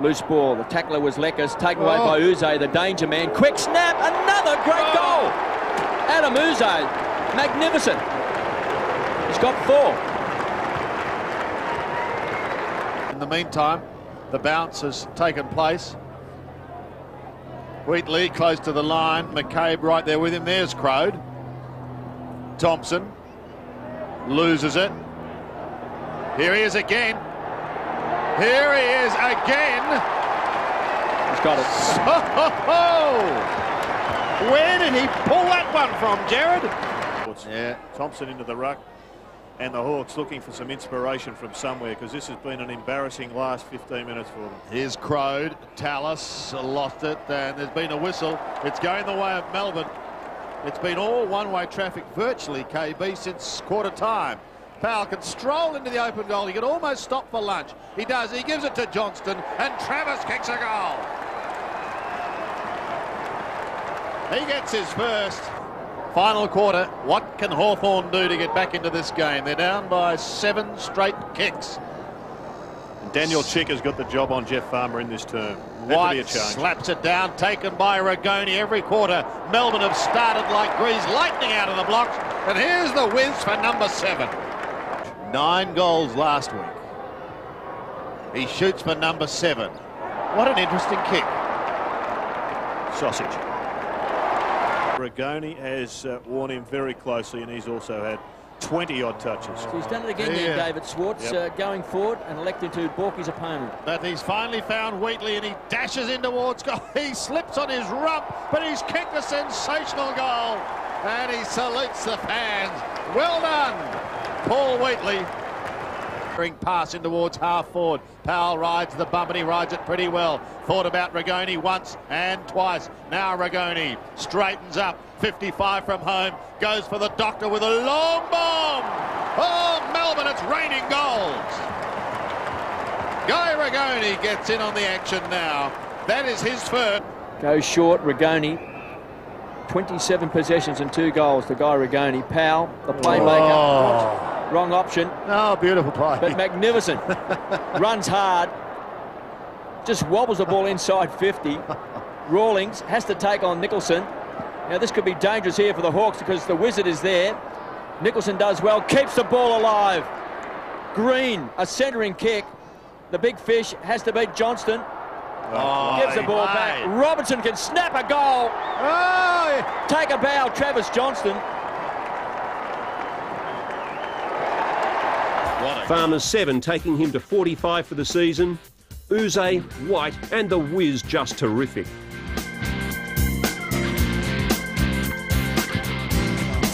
Loose ball. The tackler was Lekkas. Taken away Oh. by Yze, the danger man. Quick snap. Another great oh. goal. Adem Yze. Magnificent. He's got four. In the meantime, the bounce has taken place. Wheatley close to the line. McCabe right there with him. There's Croad. Thompson loses it. Here he is again. Here he is again. He's got it. Where did he pull that one from, Jared? Yeah. Thompson into the ruck. And the Hawks looking for some inspiration from somewhere because this has been an embarrassing last 15 minutes for them. Here's Croad. Tallis lost it, and there's been a whistle. It's going the way of Melbourne. It's been all one-way traffic virtually, KB, since quarter time. Powell can stroll into the open goal. He can almost stop for lunch. He does. He gives it to Johnstone, and Travis kicks a goal. He gets his first. Final quarter, what can Hawthorn do to get back into this game? They're down by seven straight kicks. And Daniel Chick has got the job on Jeff Farmer in this term. That White be a slaps it down, taken by Rigoni every quarter. Melbourne have started like greased lightning out of the blocks. And here's the whiz for number seven. Nine goals last week. He shoots for number seven. What an interesting kick. Sausage. Rigoni has uh, worn him very closely and he's also had 20 odd touches. So he's done it again there, Yeah. David Schwarz, Yep. uh, going forward and electing to balk his opponent. But he's finally found Wheatley and he dashes in towards goal. He slips on his rump, but he's kicked a sensational goal. And he salutes the fans. Well done, Paul Wheatley. Bring pass in towards half forward. Powell rides the bump and he rides it pretty well. Thought about Rigoni once and twice. Now Rigoni straightens up. 55 from home. Goes for the doctor with a long bomb. Oh, Melbourne, it's raining goals. Guy Rigoni gets in on the action now. That is his first. Goes short, Rigoni. 27 possessions and two goals to Guy Rigoni. Powell, the playmaker. Oh. Wrong option. Oh, beautiful play. But magnificent. Runs hard. Just wobbles the ball inside 50. Rawlings has to take on Nicholson. Now this could be dangerous here for the Hawks because the Wizard is there. Nicholson does well, keeps the ball alive. Green, a centering kick. The big fish has to beat Johnston. Oh, Gives the ball back. Robertson can snap a goal. Oh, take a bow, Travis Johnstone. Farmers 7 taking him to 45 for the season. Uze, White and the Wiz just terrific.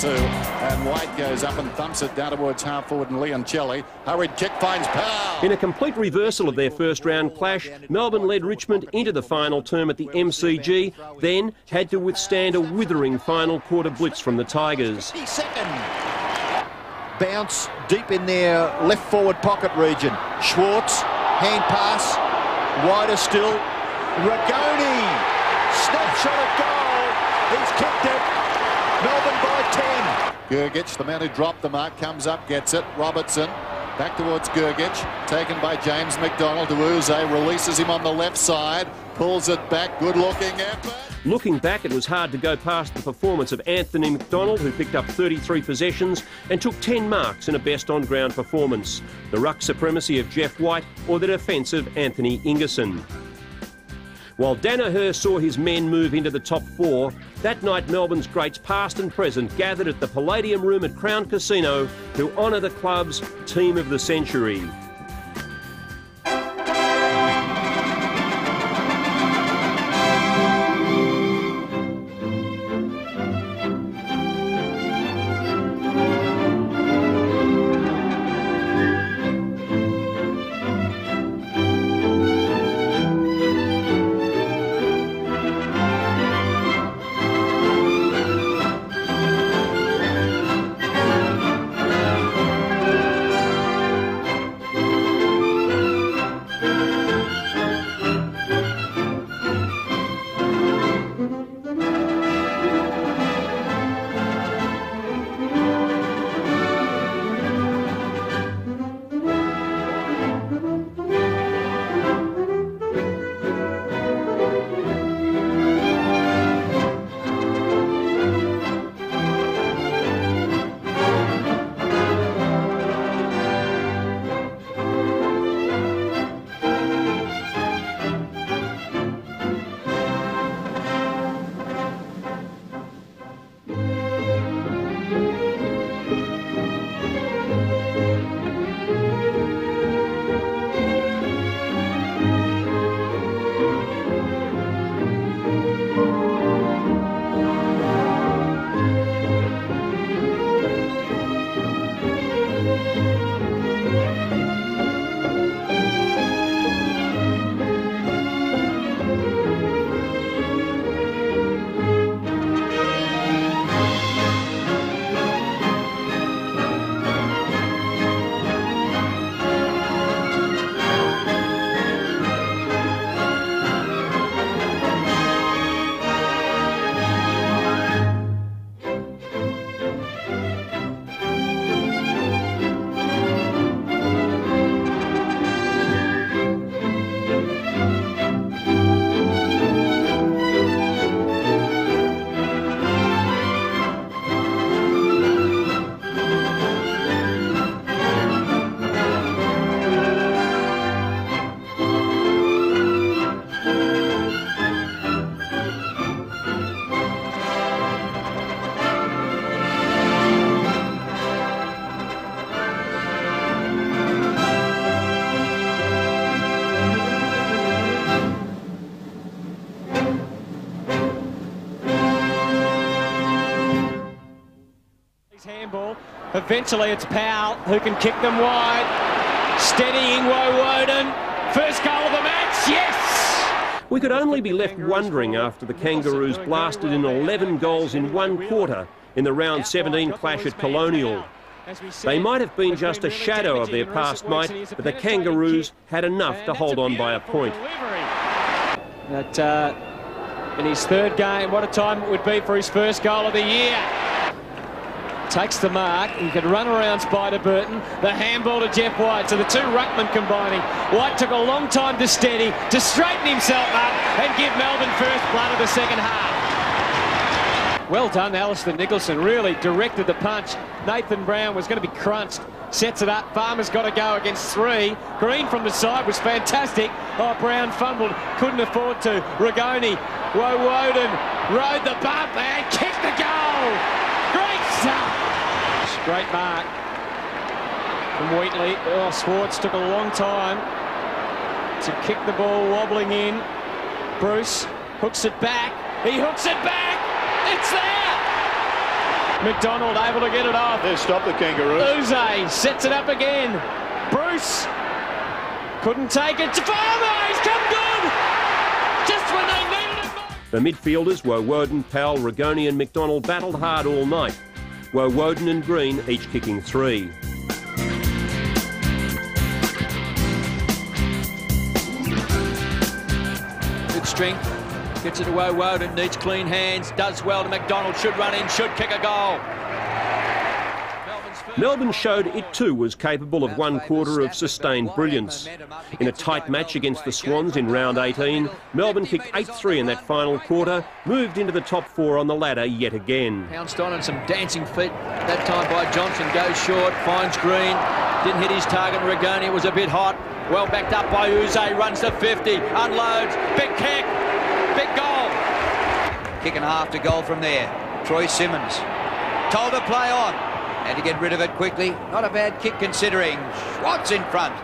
Two. And White goes up and thumps it down towards half forward and Leoncelli. Hurried kick finds Powell. In a complete reversal of their first round clash, Melbourne led Richmond into the final term at the MCG, then had to withstand a withering final quarter blitz from the Tigers. Second. Bounce deep in their left forward pocket region. Schwarz, hand pass, wider still. Rigoni, snapshot of goal. He's kicked it. Melbourne by 10. Gergich, the man who dropped the mark, comes up, gets it. Robertson back towards Gergich, taken by James McDonald Yze, releases him on the left side, pulls it back. Good looking effort. Looking back, it was hard to go past the performance of Anthony McDonald, who picked up 33 possessions and took 10 marks in a best on ground performance. The ruck supremacy of Jeff White or the defence of Anthony Ingerson. While Daniher saw his men move into the top four, that night Melbourne's greats past and present gathered at the Palladium Room at Crown Casino to honour the club's Team of the Century. Eventually it's Powell who can kick them wide. Steadying Woewodin. First goal of the match, yes! We could only be left wondering after the Kangaroos blasted in 11 goals in one quarter in the round 17 clash at Colonial. They might have been just a shadow of their past might, but the Kangaroos had enough to hold on by a point. That, uh, in his third game, what a time it would be for his first goal of the year. Takes the mark. He could run around Spider Burton. The handball to Jeff White. So the two ruckmen combining. White took a long time to steady, to straighten himself up and give Melbourne first blood of the second half. Well done, Alistair Nicholson. Really directed the punch. Nathan Brown was going to be crunched. Sets it up. Farmer's got to go against three. Green from the side was fantastic. Oh, Brown fumbled. Couldn't afford to. Rigoni. Woewodin rode the bump and kicked the goal. Great stuff. Great mark from Wheatley. Oh, Schwarz took a long time to kick the ball wobbling in. Bruce hooks it back. He hooks it back. It's there. McDonald able to get it off. They stop the Kangaroos. Yze sets it up again. Bruce couldn't take it. Farmer, he's come good. Just when they needed it. The midfielders, were Woewodin, Powell, Rigoni and McDonald battled hard all night. Woewodin and Green each kicking three. Good strength. Gets it to Woewodin, needs clean hands, does well to McDonald, should run in, should kick a goal. Melbourne showed it too was capable of one quarter of sustained brilliance. In a tight match against the Swans in round 18, Melbourne kicked 8-3 in that final quarter, moved into the top four on the ladder yet again. Pounced on and some dancing feet that time by Johnson, goes short, finds Green, didn't hit his target, Rigoni, it was a bit hot, well backed up by Yze, runs to 50, unloads, big kick, big goal. Kick and a half to goal from there. Troy Simmons told to play on and to get rid of it quickly. Not a bad kick considering. Schwarz in front.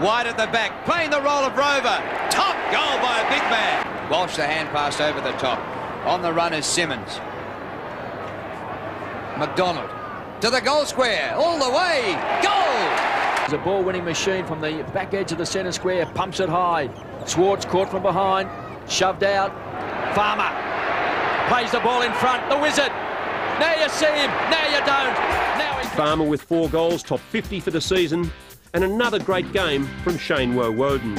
Wide at the back, playing the role of Rover. Top goal by a big man. Walsh the hand pass over the top. On the run is Simmons. McDonald to the goal square, all the way. Goal! There's a ball-winning machine from the back edge of the centre square, pumps it high. Schwarz caught from behind, shoved out. Farmer plays the ball in front. The Wizard now you see him, now you don't. Now he... Farmer with four goals, top 50 for the season, and another great game from Shane Woewodin.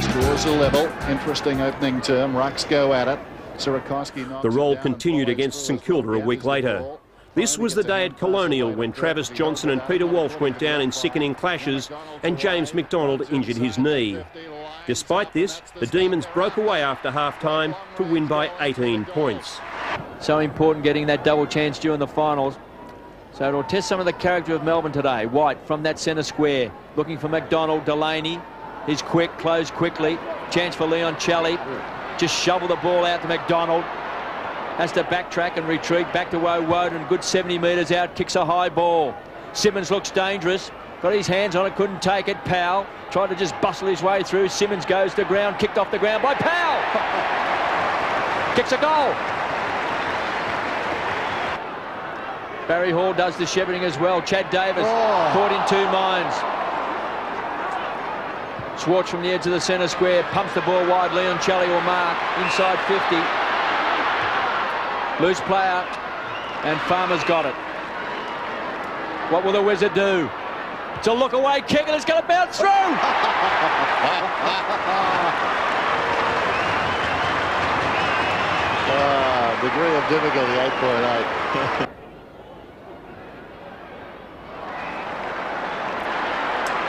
Scores a level. Interesting opening term. Rucks go at it. The roll continued against St Kilda a week later. This was the day at Colonial when Travis Johnstone and Peter Walsh went down in sickening clashes and James McDonald injured his knee. Despite this, the Demons broke away after half-time to win by 18 points. So important getting that double chance during the finals. So it'll test some of the character of Melbourne today. White from that centre square, looking for McDonald, Delaney. He's quick, closed quickly. Chance for Leoncelli. Just shovel the ball out to McDonald. Has to backtrack and retreat back to Woewodin. Good 70 metres out, kicks a high ball. Simmons looks dangerous. Got his hands on it, couldn't take it. Powell tried to just bustle his way through. Simmons goes to ground, kicked off the ground by Powell. Kicks a goal. Barry Hall does the shepherding as well. Chad Davis oh. caught in two minds. Schwarz from the edge of the centre square, pumps the ball wide. Leoncelli will mark inside 50. Loose player, and Farmer's got it. What will the Wizard do? It's a look away kick and it's going to bounce through. uh, degree of difficulty 8.8.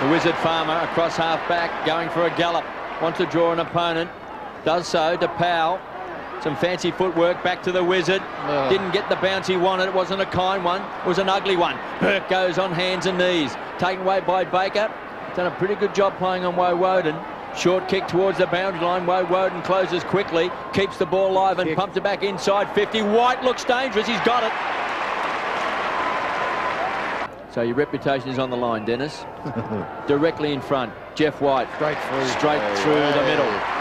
the Wizard Farmer across half back going for a gallop. Wants to draw an opponent. Does so to Powell. Some fancy footwork back to the Wizard. Oh. Didn't get the bounce he wanted. It wasn't a kind one. It was an ugly one. Burke goes on hands and knees. Taken away by Baker. Done a pretty good job playing on Way Woewodin. Short kick towards the boundary line. Woewodin closes quickly. Keeps the ball alive and kick. pumps it back inside 50. White looks dangerous. He's got it. So your reputation is on the line, Dennis. Directly in front. Jeff White. Straight through. Straight through the middle.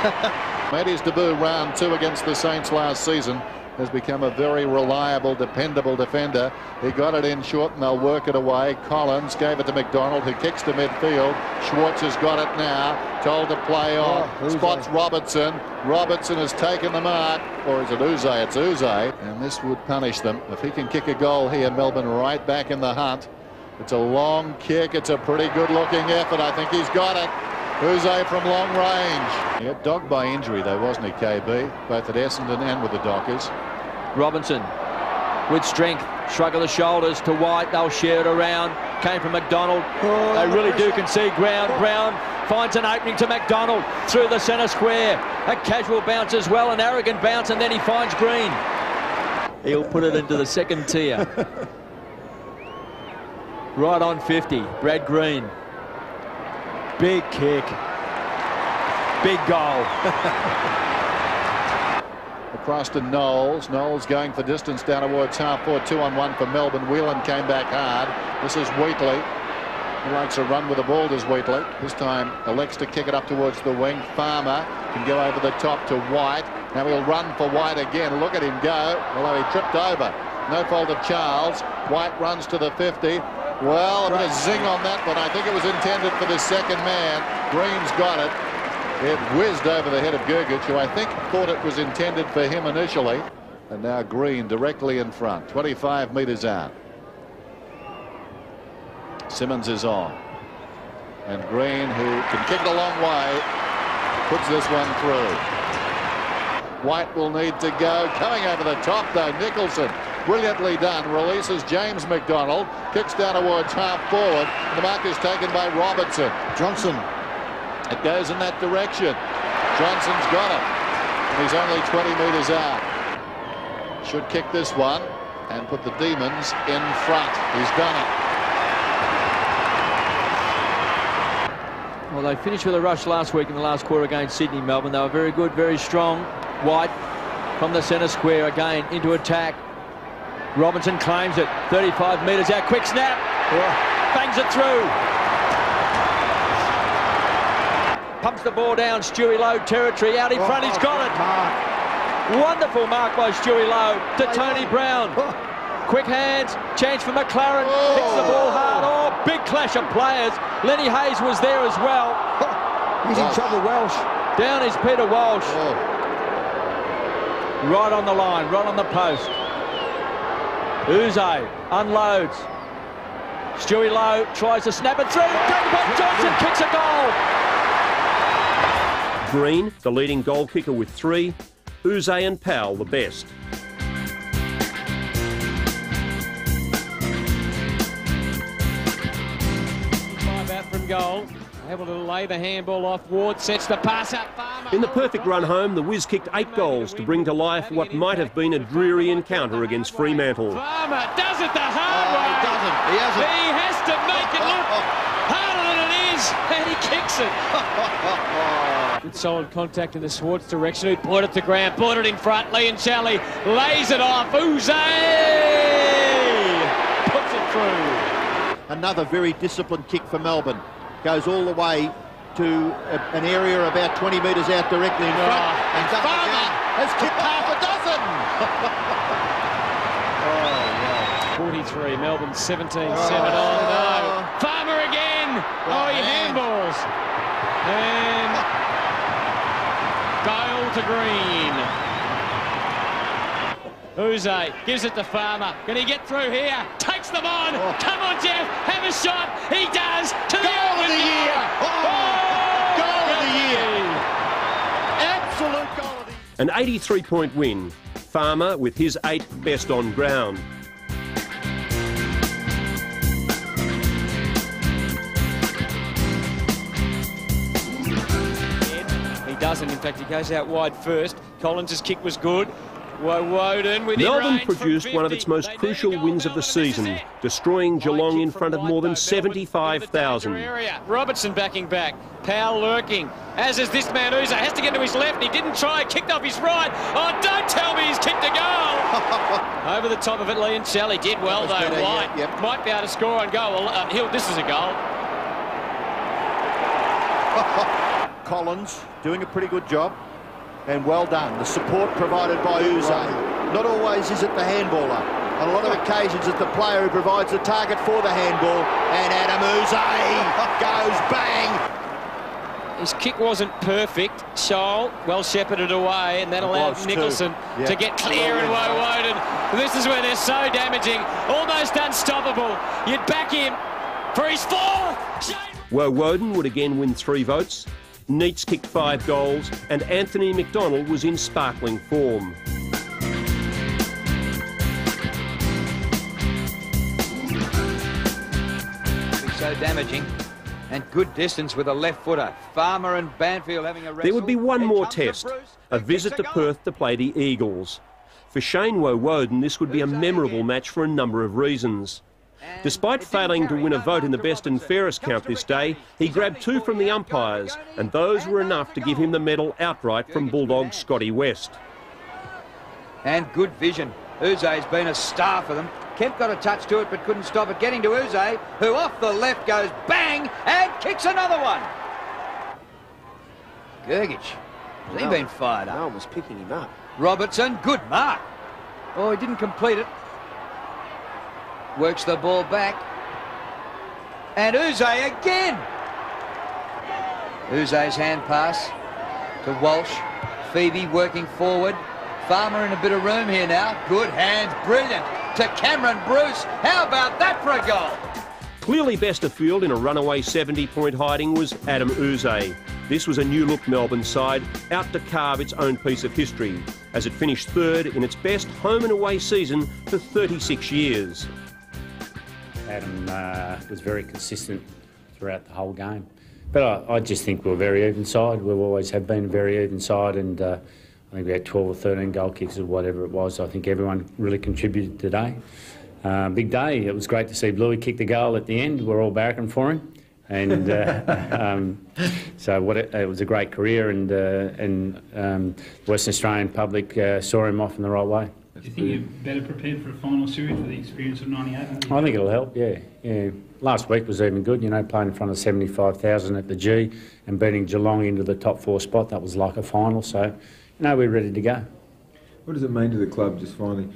Made his debut round two against the Saints last season has become a very reliable, dependable defender. He got it in short and they'll work it away. Collins gave it to McDonald who kicks to midfield. Schwarz has got it now. Told to play oh, on. Oh, Spots Robertson. Robertson has taken the mark. Or is it Yze? It's Yze. And this would punish them. If he can kick a goal here, Melbourne right back in the hunt. It's a long kick. It's a pretty good looking effort. I think he's got it. Yze from long range. He got dogged by injury though, wasn't he, KB? Both at Essendon and with the Dockers. Robinson with strength. Shrug of the shoulders to White. They'll share it around. Came from McDonald. Oh, they really do concede ground. Brown finds an opening to McDonald through the centre square. A casual bounce as well, an arrogant bounce, and then he finds Green. He'll put it into the second tier. right on 50. Brad Green. Big kick. Big goal. Across to Knowles. Knowles going for distance down towards half forward. Two on one for Melbourne. Whelan came back hard. This is Wheatley. He likes a run with the ball, does Wheatley. This time elects to kick it up towards the wing. Farmer can go over the top to White. Now he'll run for White again. Look at him go, although he tripped over. No fault of Charles. White runs to the 50. Well, a bit of zing on that one. I think it was intended for the second man. Green's got it. It whizzed over the head of Gergich, who I think thought it was intended for him initially. And now Green directly in front, 25 metres out. Simmons is on. And Green, who can kick it a long way, puts this one through. White will need to go. Coming over the top, though, Nicholson. Brilliantly done. Releases James McDonald. Kicks down towards half forward. The mark is taken by Robertson. Johnson. It goes in that direction. Johnson's got it. And he's only 20 metres out. Should kick this one and put the Demons in front. He's done it. Well, they finished with a rush last week in the last quarter against Sydney, Melbourne. They were very good, very strong. White from the centre square again into attack. Robinson claims it. 35 metres out. Quick snap. Bangs it through. Pumps the ball down. Stewie Loewe territory. Out in front. He's oh, got it. Wonderful mark by Stewie Loewe to oh, Tony Brown. Oh. Quick hands. Chance for McLaren. Hits the ball hard. Oh, big clash of players. Lenny Hayes was there as well. He's in trouble, Welsh. Down is Peter Walsh. Right on the line, right on the post. Yze unloads. Stewie Loewe tries to snap it through. David Johnson kicks a goal. Green, the leading goal kicker with three. Yze and Powell the best. Able to lay the handball off. Ward sets the pass out. Farmer. In the perfect run home, the Wiz kicked eight goals to bring to life what might have been a dreary encounter against Fremantle. Farmer does it the hard Oh, way. he doesn't. He hasn't. He has to make it look oh, oh, oh. harder than it is, and he kicks it. Good solid contact in the Schwarz direction. Who put it to ground, put it in front. Leoncelli lays it off. Yze puts it through. Another very disciplined kick for Melbourne. Goes all the way to a, an area about 20 metres out directly in front. Oh, and Farmer has kicked oh. half a dozen. oh, 43, Melbourne 17, 7. Oh, no. Oh. Farmer again. Oh, he handballs. And Gale to Green. Yze gives it to Farmer. Can he get through here? Takes them on. Oh. Come on, Jeff. Have a shot. He does. To the Goal of open the year. Oh. oh, Goal of the year. Absolute goal of the year. An 83 point win. Farmer with his eight best on ground. He doesn't. In fact, he goes out wide first. Collins' kick was good. Woewodin with Melbourne produced one of its most crucial wins of the season, destroying Geelong in front of more than 75,000. Robertson backing back. Powell lurking. As is this man Yze. Has to get to his left. He didn't try. Kicked off his right. Oh, don't tell me he's kicked a goal. Over the top of it, Lee and Shelley did well though. better, White yeah, yep. might be able to score and go. Well, uh, he'll, this is a goal. Collins doing a pretty good job. And well done. The support provided by Yze. Not always is it the handballer. On a lot of occasions, it's the player who provides the target for the handball. And Adem Yze goes bang. His kick wasn't perfect. Scholl well shepherded away, and that allowed. Nicholson Yeah. to get clear and Well, Woewodin. This is where they're so damaging, almost unstoppable. You'd back him for his fourth. Woewodin would again win three votes. Neitz kicked five goals, and Anthony McDonald was in sparkling form. So damaging. And good distance with a left footer. Farmer and Banfield having a There would be one more test, a visit to Perth to play the Eagles. For Shane Woewodin, this would be a memorable match for a number of reasons. Despite failing to win a vote in the best and fairest count this day, he grabbed two from the umpires, and those were enough to give him the medal outright from Bulldog Scotty West. And good vision. Yze's been a star for them. Kemp got a touch to it but couldn't stop it. Getting to Yze, who off the left goes bang and kicks another one. Gergich. Has he No. been fired up? No one was picking him up. Robertson, good mark. Oh, he didn't complete it. Works the ball back. And Yze again. Yze's hand pass to Walsh. Febey working forward. Farmer in a bit of room here now. Good hands, brilliant. To Cameron Bruce. How about that for a goal? Clearly best of field in a runaway 70-point hiding was Adem Yze. This was a new-look Melbourne side out to carve its own piece of history as it finished third in its best home and away season for 36 years. Adam uh, was very consistent throughout the whole game. But I, I just think we're very even side. We always have been a very even side, and uh, I think we had 12 or 13 goal kicks or whatever it was. I think everyone really contributed today. Uh, big day. It was great to see Bluey kick the goal at the end. We're all barracking for him. And uh, um, so what it, it was a great career, and, uh, and um, Western Australian public uh, saw him off in the right way. Do you think you're better prepared for a final series with the experience of 98? I think it'll help, yeah. yeah. Last week was even good, you know, playing in front of 75,000 at the G and beating Geelong into the top four spot. That was like a final, so, you know, we're ready to go. What does it mean to the club just finally?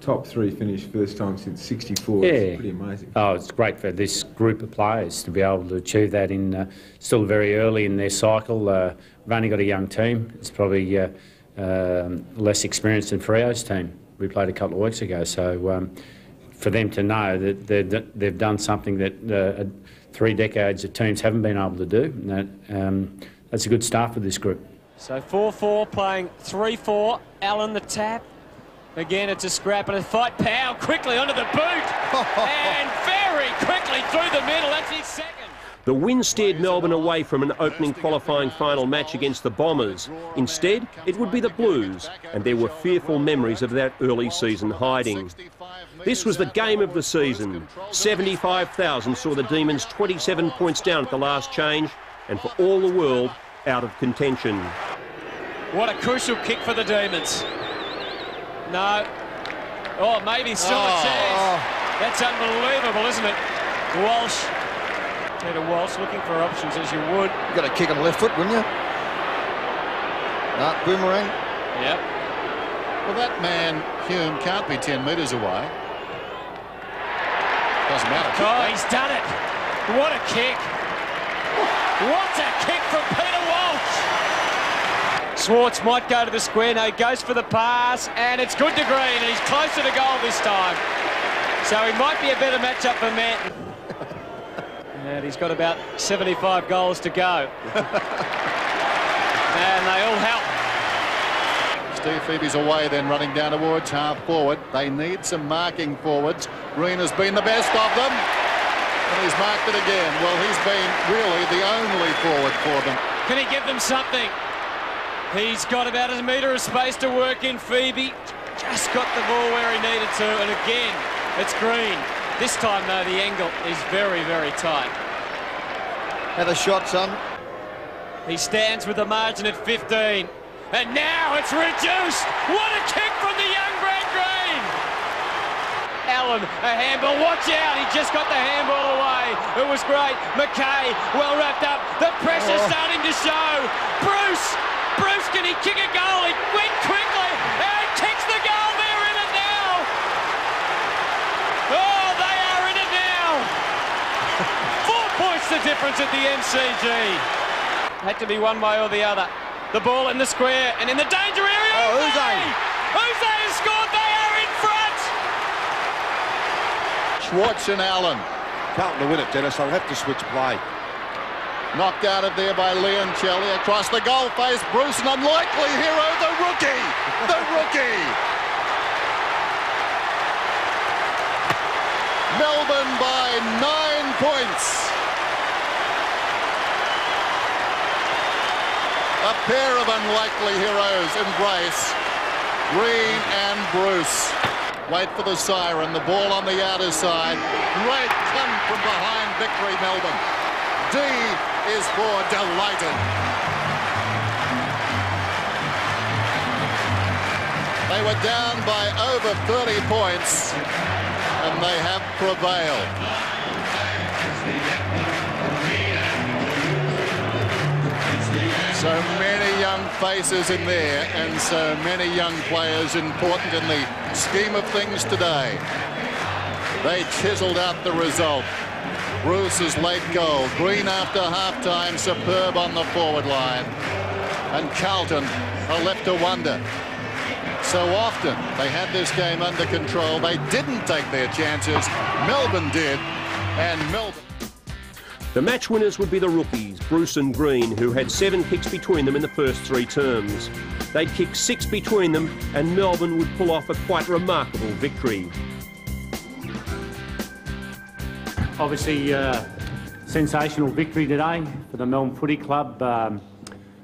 Top three finish, first time since 64. Yeah. It's pretty amazing. Oh, it's great for this group of players to be able to achieve that in uh, still very early in their cycle. Uh, we've only got a young team. It's probably uh, um less experienced than Freo's team. We played a couple of weeks ago, so um, for them to know that they've, they've done something that uh, three decades of teams haven't been able to do, and that, um, that's a good start for this group. So 4-4 playing 3-4. Allen the tap. Again, it's a scrap and a fight. Powell quickly under the boot. and very quickly through the middle. That's his second. The win steered Melbourne away from an opening qualifying final match against the Bombers. Instead, it would be the Blues, and there were fearful memories of that early season hiding. This was the game of the season. 75,000 saw the Demons 27 points down at the last change, and for all the world, out of contention. What a crucial kick for the Demons. No. Oh, maybe still a oh. chance. Oh. That's unbelievable, isn't it? Walsh. Peter Walsh looking for options as you would. You've got to kick on the left foot, wouldn't you? No, boomerang. Yep. Well, that man, Hume, can't be 10 metres away. Doesn't matter. Oh, he's done it. What a kick. What a kick from Peter Walsh. Schwarz might go to the square. No, he goes for the pass, and it's good to Green, and he's closer to goal this time. So he might be a better matchup for Matt. And he's got about 75 goals to go. and they all help. Steve Febey's away then running down towards half forward. They need some marking forwards. Green has been the best of them. And he's marked it again. Well, he's been really the only forward for them. Can he give them something? He's got about a metre of space to work in. Febey just got the ball where he needed to. And again, it's Green. This time, though, the angle is very, very tight. Had a shot, son. He stands with the margin at 15. And now it's reduced. What a kick from the young Brad Green. Allen, a handball. Watch out, he just got the handball away. It was great. McKay, well wrapped up. The pressure's Oh. starting to show. Bruce, Bruce, can he kick a goal? He went quickly and kicks the goal. They're in it now. Oh, they are in it now. Four points the difference at the MCG. Had to be one way or the other. The ball in the square and in the danger area. Oh, Yze! Yze has scored. They are in front. Schwarz and Allen. Carlton to win it, Dennis. They'll have to switch play. Knocked out of there by Leon Shelley across the goal face. Bruce, an unlikely hero, the rookie. The rookie. Melbourne by nine points. A pair of unlikely heroes embrace. Green and Bruce. Wait for the siren. The ball on the outer side. Great come from behind victory, Melbourne. D is for delighted. They were down by over 30 points, and they have prevailed. So many young faces in there, and so many young players important in the scheme of things today. They chiseled out the result. Bruce's late goal. Green after halftime, superb on the forward line. And Carlton are left to wonder. So often they had this game under control. They didn't take their chances. Melbourne did. And Melbourne. The match winners would be the rookies, Bruce and Green, who had seven kicks between them in the first three terms. They'd kick six between them, and Melbourne would pull off a quite remarkable victory. Obviously, uh, sensational victory today for the Melbourne Footy Club. Um,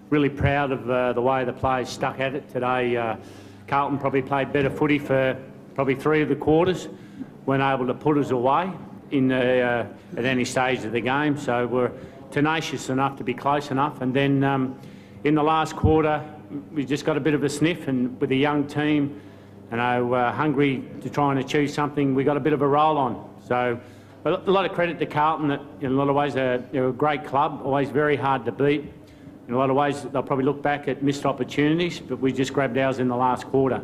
really proud of uh, the way the players stuck at it today. Uh, Carlton probably played better footy for probably three of the quarters, weren't able to put us away in the, uh, at any stage of the game. So we're tenacious enough to be close enough. And then um, in the last quarter, we just got a bit of a sniff, and with a young team, you know, uh, hungry to try and achieve something, we got a bit of a roll on. So a lot of credit to Carlton. That in a lot of ways they're, they're a great club, always very hard to beat. In a lot of ways they'll probably look back at missed opportunities, but we just grabbed ours in the last quarter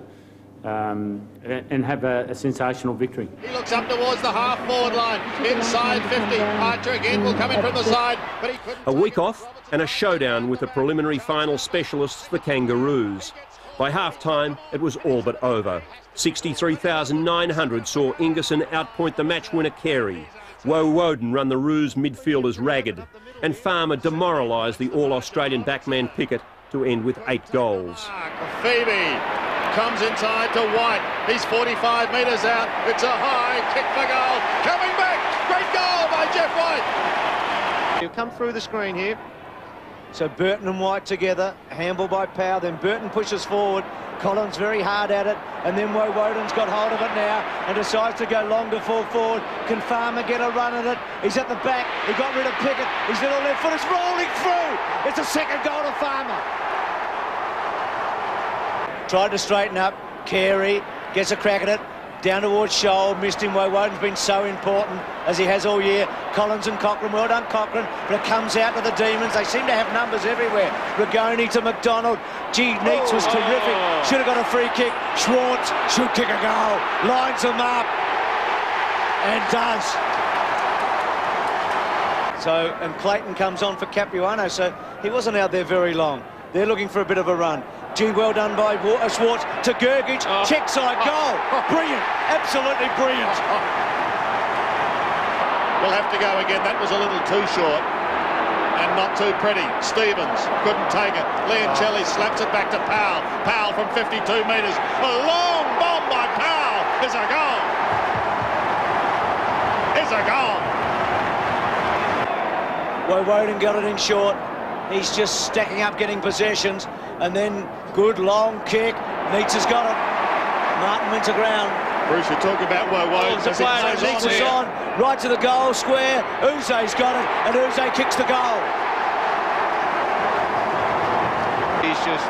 um, and have a, a sensational victory. He looks up towards the half forward line. Inside 50. Archer again will come in from the side, but he couldn't. A week off and a showdown with the preliminary final specialists, the Kangaroos. By half time, it was all but over. 63,900 saw Ingerson outpoint the match winner Carey. Woewodin run the Roos midfielders ragged, and Farmer demoralised the All Australian backman Pickett to end with eight goals. Febey comes inside to White. He's 45 metres out. It's a high kick for goal. Coming back. Great goal by Jeff White. He'll come through the screen here. So Burton and White together, handball by Power, then Burton pushes forward. Collins very hard at it, and then Woewodin's got hold of it now and decides to go long to fall forward. Can Farmer get a run at it? He's at the back. He got rid of Pickett. His little left foot is rolling through. It's a second goal to Farmer. Tried to straighten up. Carey gets a crack at it. Down towards Shoal, missed him. Woewodin's been so important as he has all year. Collins and Cochrane, well done Cochrane, but it comes out to the Demons. They seem to have numbers everywhere. Rigoni to McDonald. Gee, Neitz was oh. terrific. Should have got a free kick. Schwarz should kick a goal. Lines him up. And does. So, and Clayton comes on for Capuano, so he wasn't out there very long. They're looking for a bit of a run. Gee, well done by Wa- Schwarz to Gergic. Oh. Check side goal. Oh. Brilliant. Absolutely brilliant. We'll have to go again. That was a little too short and not too pretty. Stevens couldn't take it. Leoncelli oh. slaps it back to Powell. Powell from 52 metres. A long bomb by Powell is a goal. Is a goal. Woewodin got it in short. He's just stacking up, getting possessions. And then good long kick. Neitz has got it. Martin went to ground. Bruce, you talk about Woewodin. Oh, it's a play. Neitz is on. Right to the goal square. Yze's got it. And Yze kicks the goal. He's just,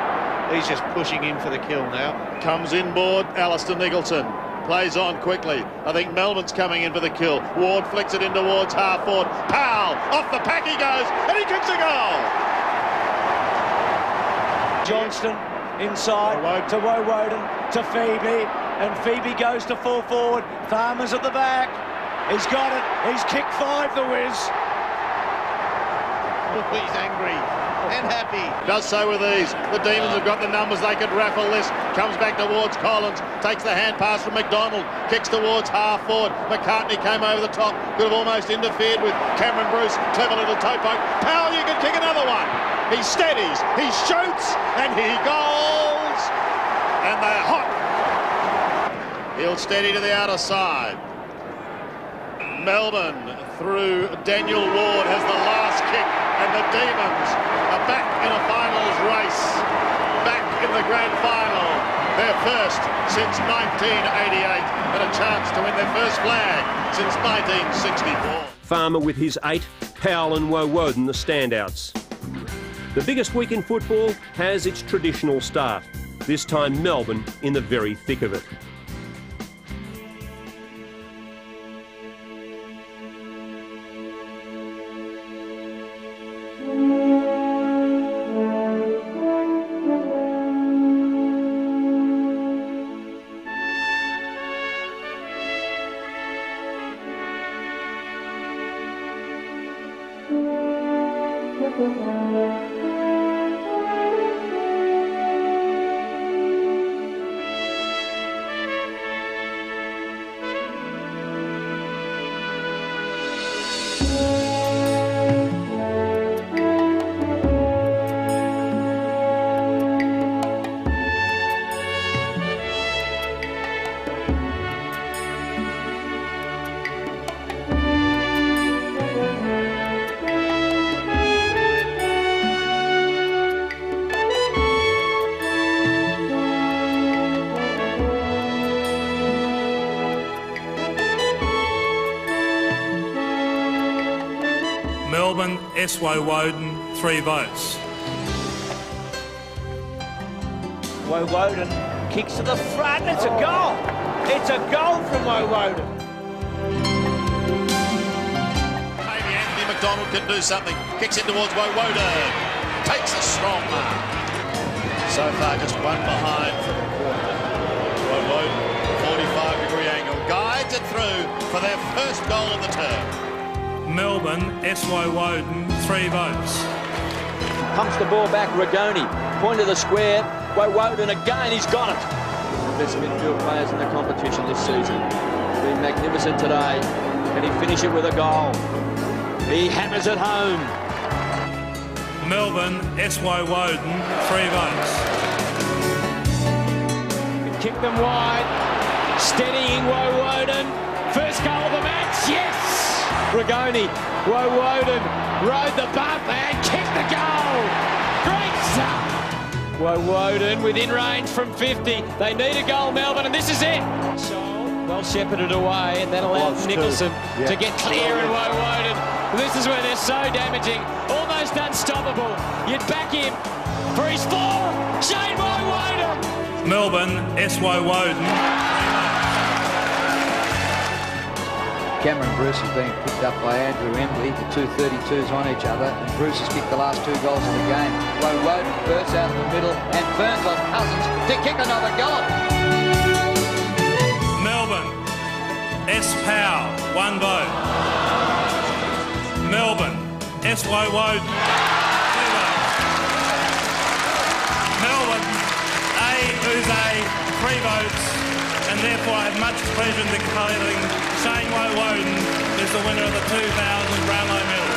he's just pushing in for the kill now. Comes inboard, Alistair Nicholson. Plays on quickly. I think Melbourne's coming in for the kill. Ward flicks it in towards half forward. Powell off the pack he goes and he kicks a goal. Johnstone inside to Woewodin to Febey, and Febey goes to full forward. Farmer's at the back. He's got it. He's kicked five, the whiz. He's angry and happy. Does so with ease. The Demons have got the numbers. They could raffle this. Comes back towards Collins. Takes the hand pass from McDonald. Kicks towards half forward. McCartney came over the top. Could have almost interfered with Cameron Bruce. Clever little toe poke. Powell, you can kick another one. He steadies. He shoots. And he goals. And they're hot. He'll steady to the outer side. Melbourne through Daniel Ward has the last kick and the Demons are back in a finals race, back in the grand final, their first since 1988 and a chance to win their first flag since 1964. Farmer with his eight, Powell and Woewodin the standouts. The biggest week in football has its traditional start, this time Melbourne in the very thick of it. Melbourne, Woewodin, three votes. Woewodin kicks to the front. It's a goal. It's a goal from Woewodin. Maybe Anthony McDonald can do something. Kicks in towards Woewodin. Takes a strong mark. So far, just one behind from the quarter. Woewodin, 45 degree angle, guides it through for their first goal of the term. Melbourne, S. Woewodin, three votes. Pumps the ball back, Rigoni. Point of the square. Woewodin again, he's got it. The best midfield players in the competition this season. He's Been magnificent today. Can he finish it with a goal? He hammers it home. Melbourne, S. Woewodin, three votes. Kick them wide. Steadying Woewodin. First goal of the match, yes! Rigoni, Woewodin rode the bump and kicked the goal. Great stuff. Woewodin within range from 50. They need a goal, Melbourne, and this is it. So well shepherded away, and that allows Nicholson Yeah. to get clear and Woewodin. This is where they're so damaging, almost unstoppable. You'd back him for his four. Shane Woewodin. Melbourne, S. Woewodin. Cameron Bruce is being picked up by Andrew Embley. The two 32s on each other, and Bruce has kicked the last two goals of the game. Woewodin bursts out of the middle and burns on Cousins to kick another goal. Melbourne, S. Powell, one vote. Melbourne, S. Woewodin, two votes. Melbourne, A. Yze, three votes. Therefore I have much pleasure in declaring Shane Woewodin is the winner of the 2000 Brownlow Medal.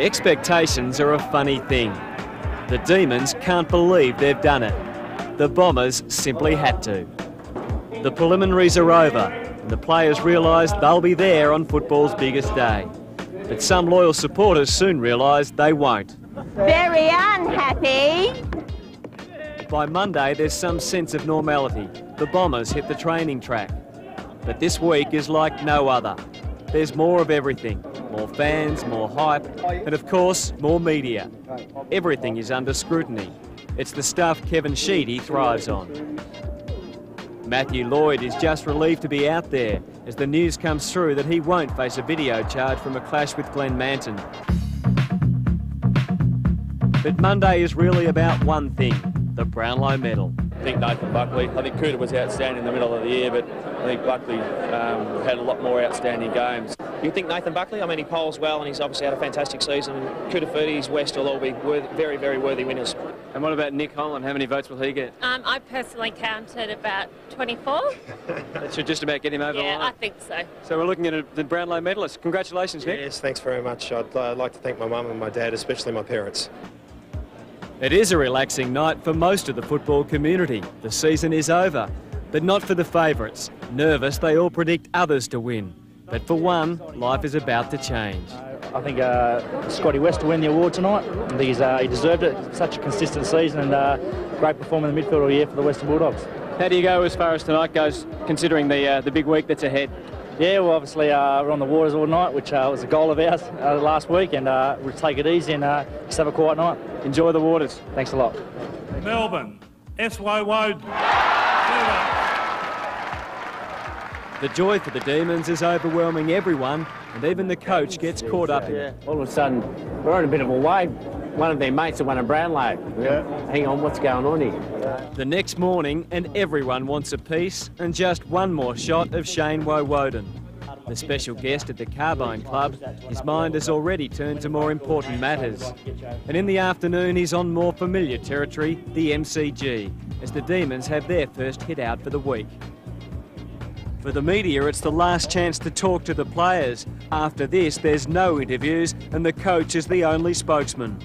Expectations are a funny thing. The Demons can't believe they've done it. The Bombers simply had to. The preliminaries are over, and the players realise they'll be there on football's biggest day. But some loyal supporters soon realise they won't. Very unhappy. By Monday, there's some sense of normality. the Bombers hit the training track. But this week is like no other. There's more of everything. More fans, more hype, and of course, more media. Everything is under scrutiny. It's the stuff Kevin Sheedy thrives on. Matthew Lloyd is just relieved to be out there as the news comes through that he won't face a video charge from a clash with Glenn Manton. But Monday is really about one thing, the Brownlow medal. I think Nathan Buckley. I think Cooter was outstanding in the middle of the year, but I think Buckley um, had a lot more outstanding games. You think Nathan Buckley? I mean, he polls well and he's obviously had a fantastic season. And Cooter Ferties, West will all be worth, very, very worthy winners. And what about Nick Holland? How many votes will he get? Um, I personally counted about 24. That should just about get him over yeah, the line. Yeah, I think so. So we're looking at a, the Brownlow medalist. Congratulations, Nick. Yes, thanks very much. I'd uh, like to thank my mum and my dad, especially my parents. It is a relaxing night for most of the football community. The season is over, but not for the favourites. Nervous, they all predict others to win. But for one, life is about to change. I think uh, Scotty West will win the award tonight. I think he's, uh, he deserved it. Such a consistent season and uh, great performance in the midfield all year for the Western Bulldogs. How do you go as far as tonight goes, considering the uh, the big week that's ahead? Yeah, well, obviously uh, we're on the waters all night, which uh, was a goal of ours uh, last week, and uh, we'll take it easy and uh, just have a quiet night. Enjoy the waters. Thanks a lot. Melbourne, S. Woewodin. The joy for the Demons is overwhelming everyone, and even the coach gets caught up in it. All of a sudden, we're on a bit of a wave. One of their mates have won a Brownlow. Yeah. Hang on, what's going on here? The next morning, and everyone wants a piece and just one more shot of Shane Woewodin. The special guest at the Carbine Club, his mind has already turned to more important matters. And in the afternoon, he's on more familiar territory, the MCG, as the Demons have their first hit out for the week. For the media, it's the last chance to talk to the players. After this, there's no interviews, and the coach is the only spokesman.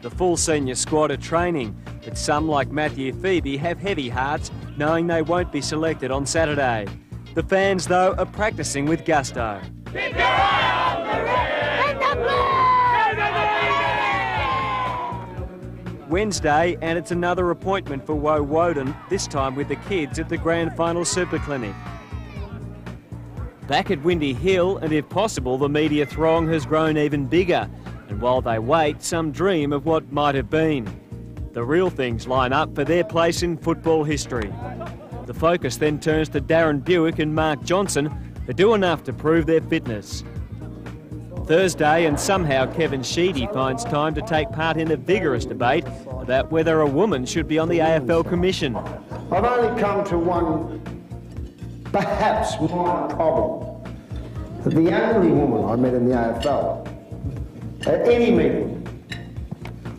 The full senior squad are training, but some, like Matthew Febey, have heavy hearts, knowing they won't be selected on Saturday. The fans, though, are practicing with gusto. Wednesday, and it's another appointment for Woewodin, this time with the kids at the Grand Final Super Clinic. Back at Windy Hill, and if possible, the media throng has grown even bigger. While they wait, some dream of what might have been. The real things line up for their place in football history. The focus then turns to Darren Bewick and Mark Johnson, who do enough to prove their fitness. Thursday, and somehow Kevin Sheedy finds time to take part in a vigorous debate about whether a woman should be on the AFL Commission. I've only come to one, perhaps minor problem. That the only woman I met in the AFL at any meeting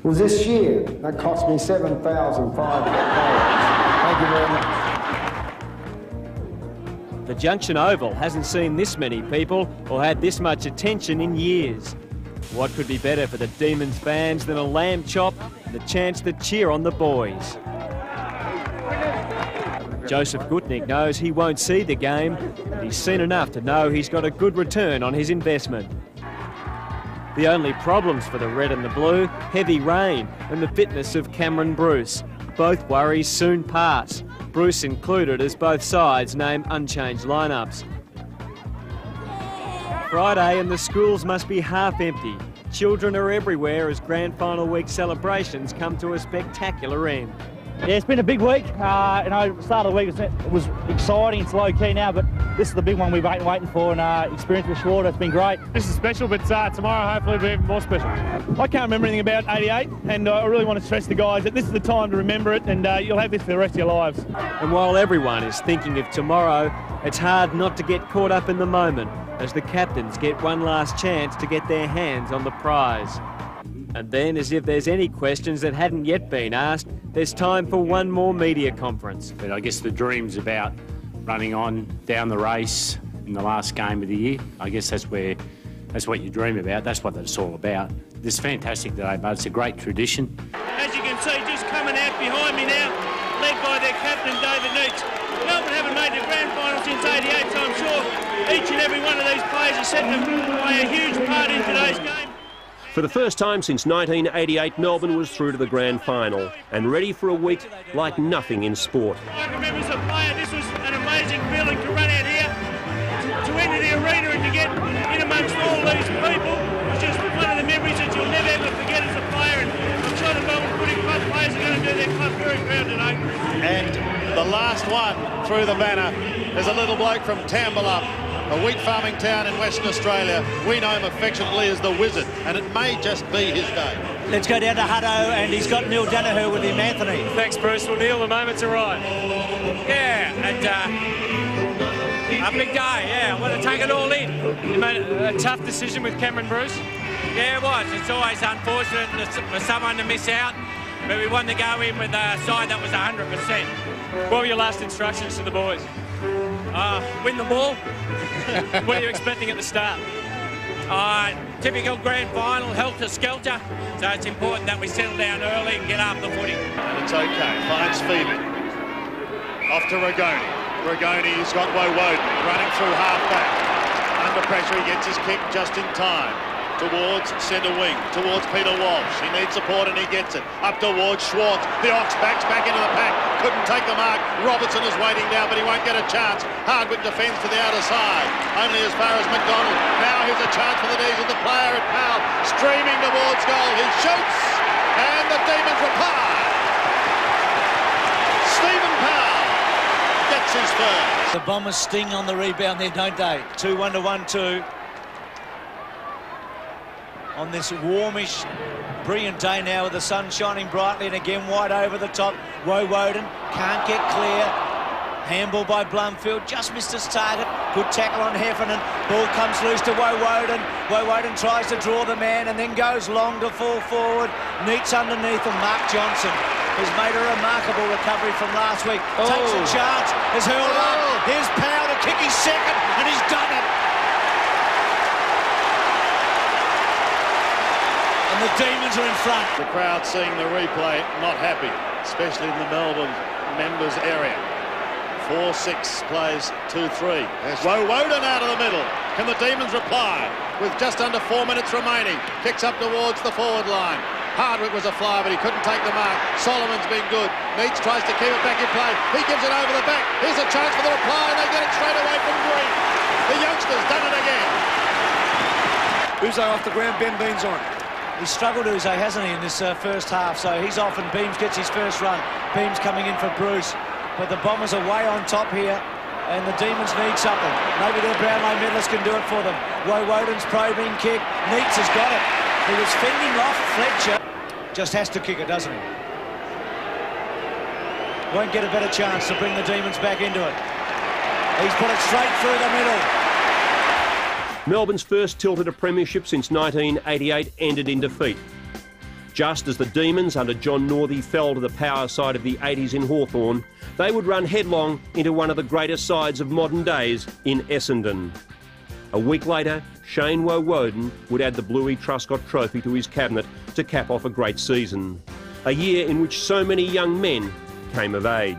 was this year. That cost me $7,500. Thank you very much. The Junction Oval hasn't seen this many people or had this much attention in years. What could be better for the Demons fans than a lamb chop and the chance to cheer on the boys? Joseph Gutnick knows he won't see the game, but he's seen enough to know he's got a good return on his investment. The only problems for the red and the blue, heavy rain and the fitness of Cameron Bruce. Both worries soon pass. Bruce included as both sides name unchanged lineups. Friday and the schools must be half empty. Children are everywhere as Grand Final Week celebrations come to a spectacular end. Yeah, it's been a big week. Uh, you know, start of the week was, it was exciting. It's low key now, but this is the big one we've been waiting for. And uh, experience with Schwarter, it's been great. This is special, but uh, tomorrow hopefully will be even more special. I can't remember anything about 88, and uh, I really want to stress to guys that this is the time to remember it, and uh, you'll have this for the rest of your lives. And while everyone is thinking of tomorrow, it's hard not to get caught up in the moment as the captains get one last chance to get their hands on the prize. And then, as if there's any questions that hadn't yet been asked, there's time for one more media conference. But I guess the dream's about running on down the race in the last game of the year. I guess that's where that's what you dream about. That's what it's all about. This is fantastic today, but it's a great tradition. As you can see, just coming out behind me now, led by their captain David Neitz. Melbourne haven't made the grand final since 88, so I'm sure each and every one of these players has set them play a huge part in today's game. For the first time since 1988, Melbourne was through to the grand final and ready for a week like nothing in sport. I remember as a player, this was an amazing feeling to run out here, to, to enter the arena and to get in amongst all these people. It's just one of the memories that you'll never ever forget as a player. And I'm sure the Melbourne Footy Club players are going to do their club very proud today. And the last one through the banner is a little bloke from Tambellup, a wheat farming town in Western Australia. We know him affectionately as the Wizard, and it may just be his day. Let's go down to Hutto, and he's got Neil Daniher with him, Anthony. Thanks, Bruce. Well, Neil, the moment's arrived. Yeah, and uh, a big day, yeah. I want to take it all in. You made a, a tough decision with Cameron Bruce. Yeah, it was. It's always unfortunate for someone to miss out, but we wanted to go in with a side that was 100%. What were your last instructions to the boys? Uh, win the ball. what are you expecting at the start? Uh, typical grand final, helter-skelter. So it's important that we settle down early and get after the footy. And it's okay. Finds Febey. Off to Rigoni. Rigoni's got Woewodin running through half back. Under pressure, he gets his kick just in time. Towards centre wing, towards Peter Walsh. He needs support and he gets it. Up towards Schwarz. The Ox backs back into the pack. Couldn't take the mark. Robertson is waiting now, but he won't get a chance. Hardwick defends to the outer side. Only as far as McDonald. Now here's a chance for the D's of the player at Powell. Streaming towards goal. He shoots. And the Demons reply. Stephen Powell gets his first. The Bombers sting on the rebound there, don't they? 2-1 to 1-2. On this warmish, brilliant day now with the sun shining brightly and again wide over the top. Woewodin can't get clear. Handball by Blumfield, just missed his target. Good tackle on Heffernan. Ball comes loose to Woewodin. Woe Woden tries to draw the man and then goes long to fall forward. Neitz underneath and Mark Johnson has made a remarkable recovery from last week. Takes a Oh. chance, is hurled up. Here's Powell to kick his second, and he's done it. And the Demons are in front. The crowd seeing the replay, not happy, especially in the Melbourne members area. 4-6 plays 2-3. Woewodin out of the middle. Can the Demons reply? With just under four minutes remaining. Kicks up towards the forward line. Hardwick was a flyer, but he couldn't take the mark. Solomon's been good. Neitz tries to keep it back in play. He gives it over the back. Here's a chance for the reply, and they get it straight away from Green. The youngster's done it again. Yze off the ground, Ben Beams on. He's struggled, Yze, hasn't he, in this uh, first half? So he's off and Beams gets his first run. Beams coming in for Bruce. But the Bombers are way on top here, and the Demons need something. Maybe their Brownlow medalists can do it for them. Woewodin's probing kick. Neitz has got it. He was fending off Fletcher. Just has to kick it, doesn't he? Won't get a better chance to bring the Demons back into it. He's put it straight through the middle. Melbourne's first tilt at a premiership since 1988 ended in defeat. Just as the Demons under John Northey fell to the power side of the 80s in Hawthorn, they would run headlong into one of the greatest sides of modern days in Essendon. A week later, Shane Woewodin would add the Bluey Truscott Trophy to his cabinet to cap off a great season. A year in which so many young men came of age.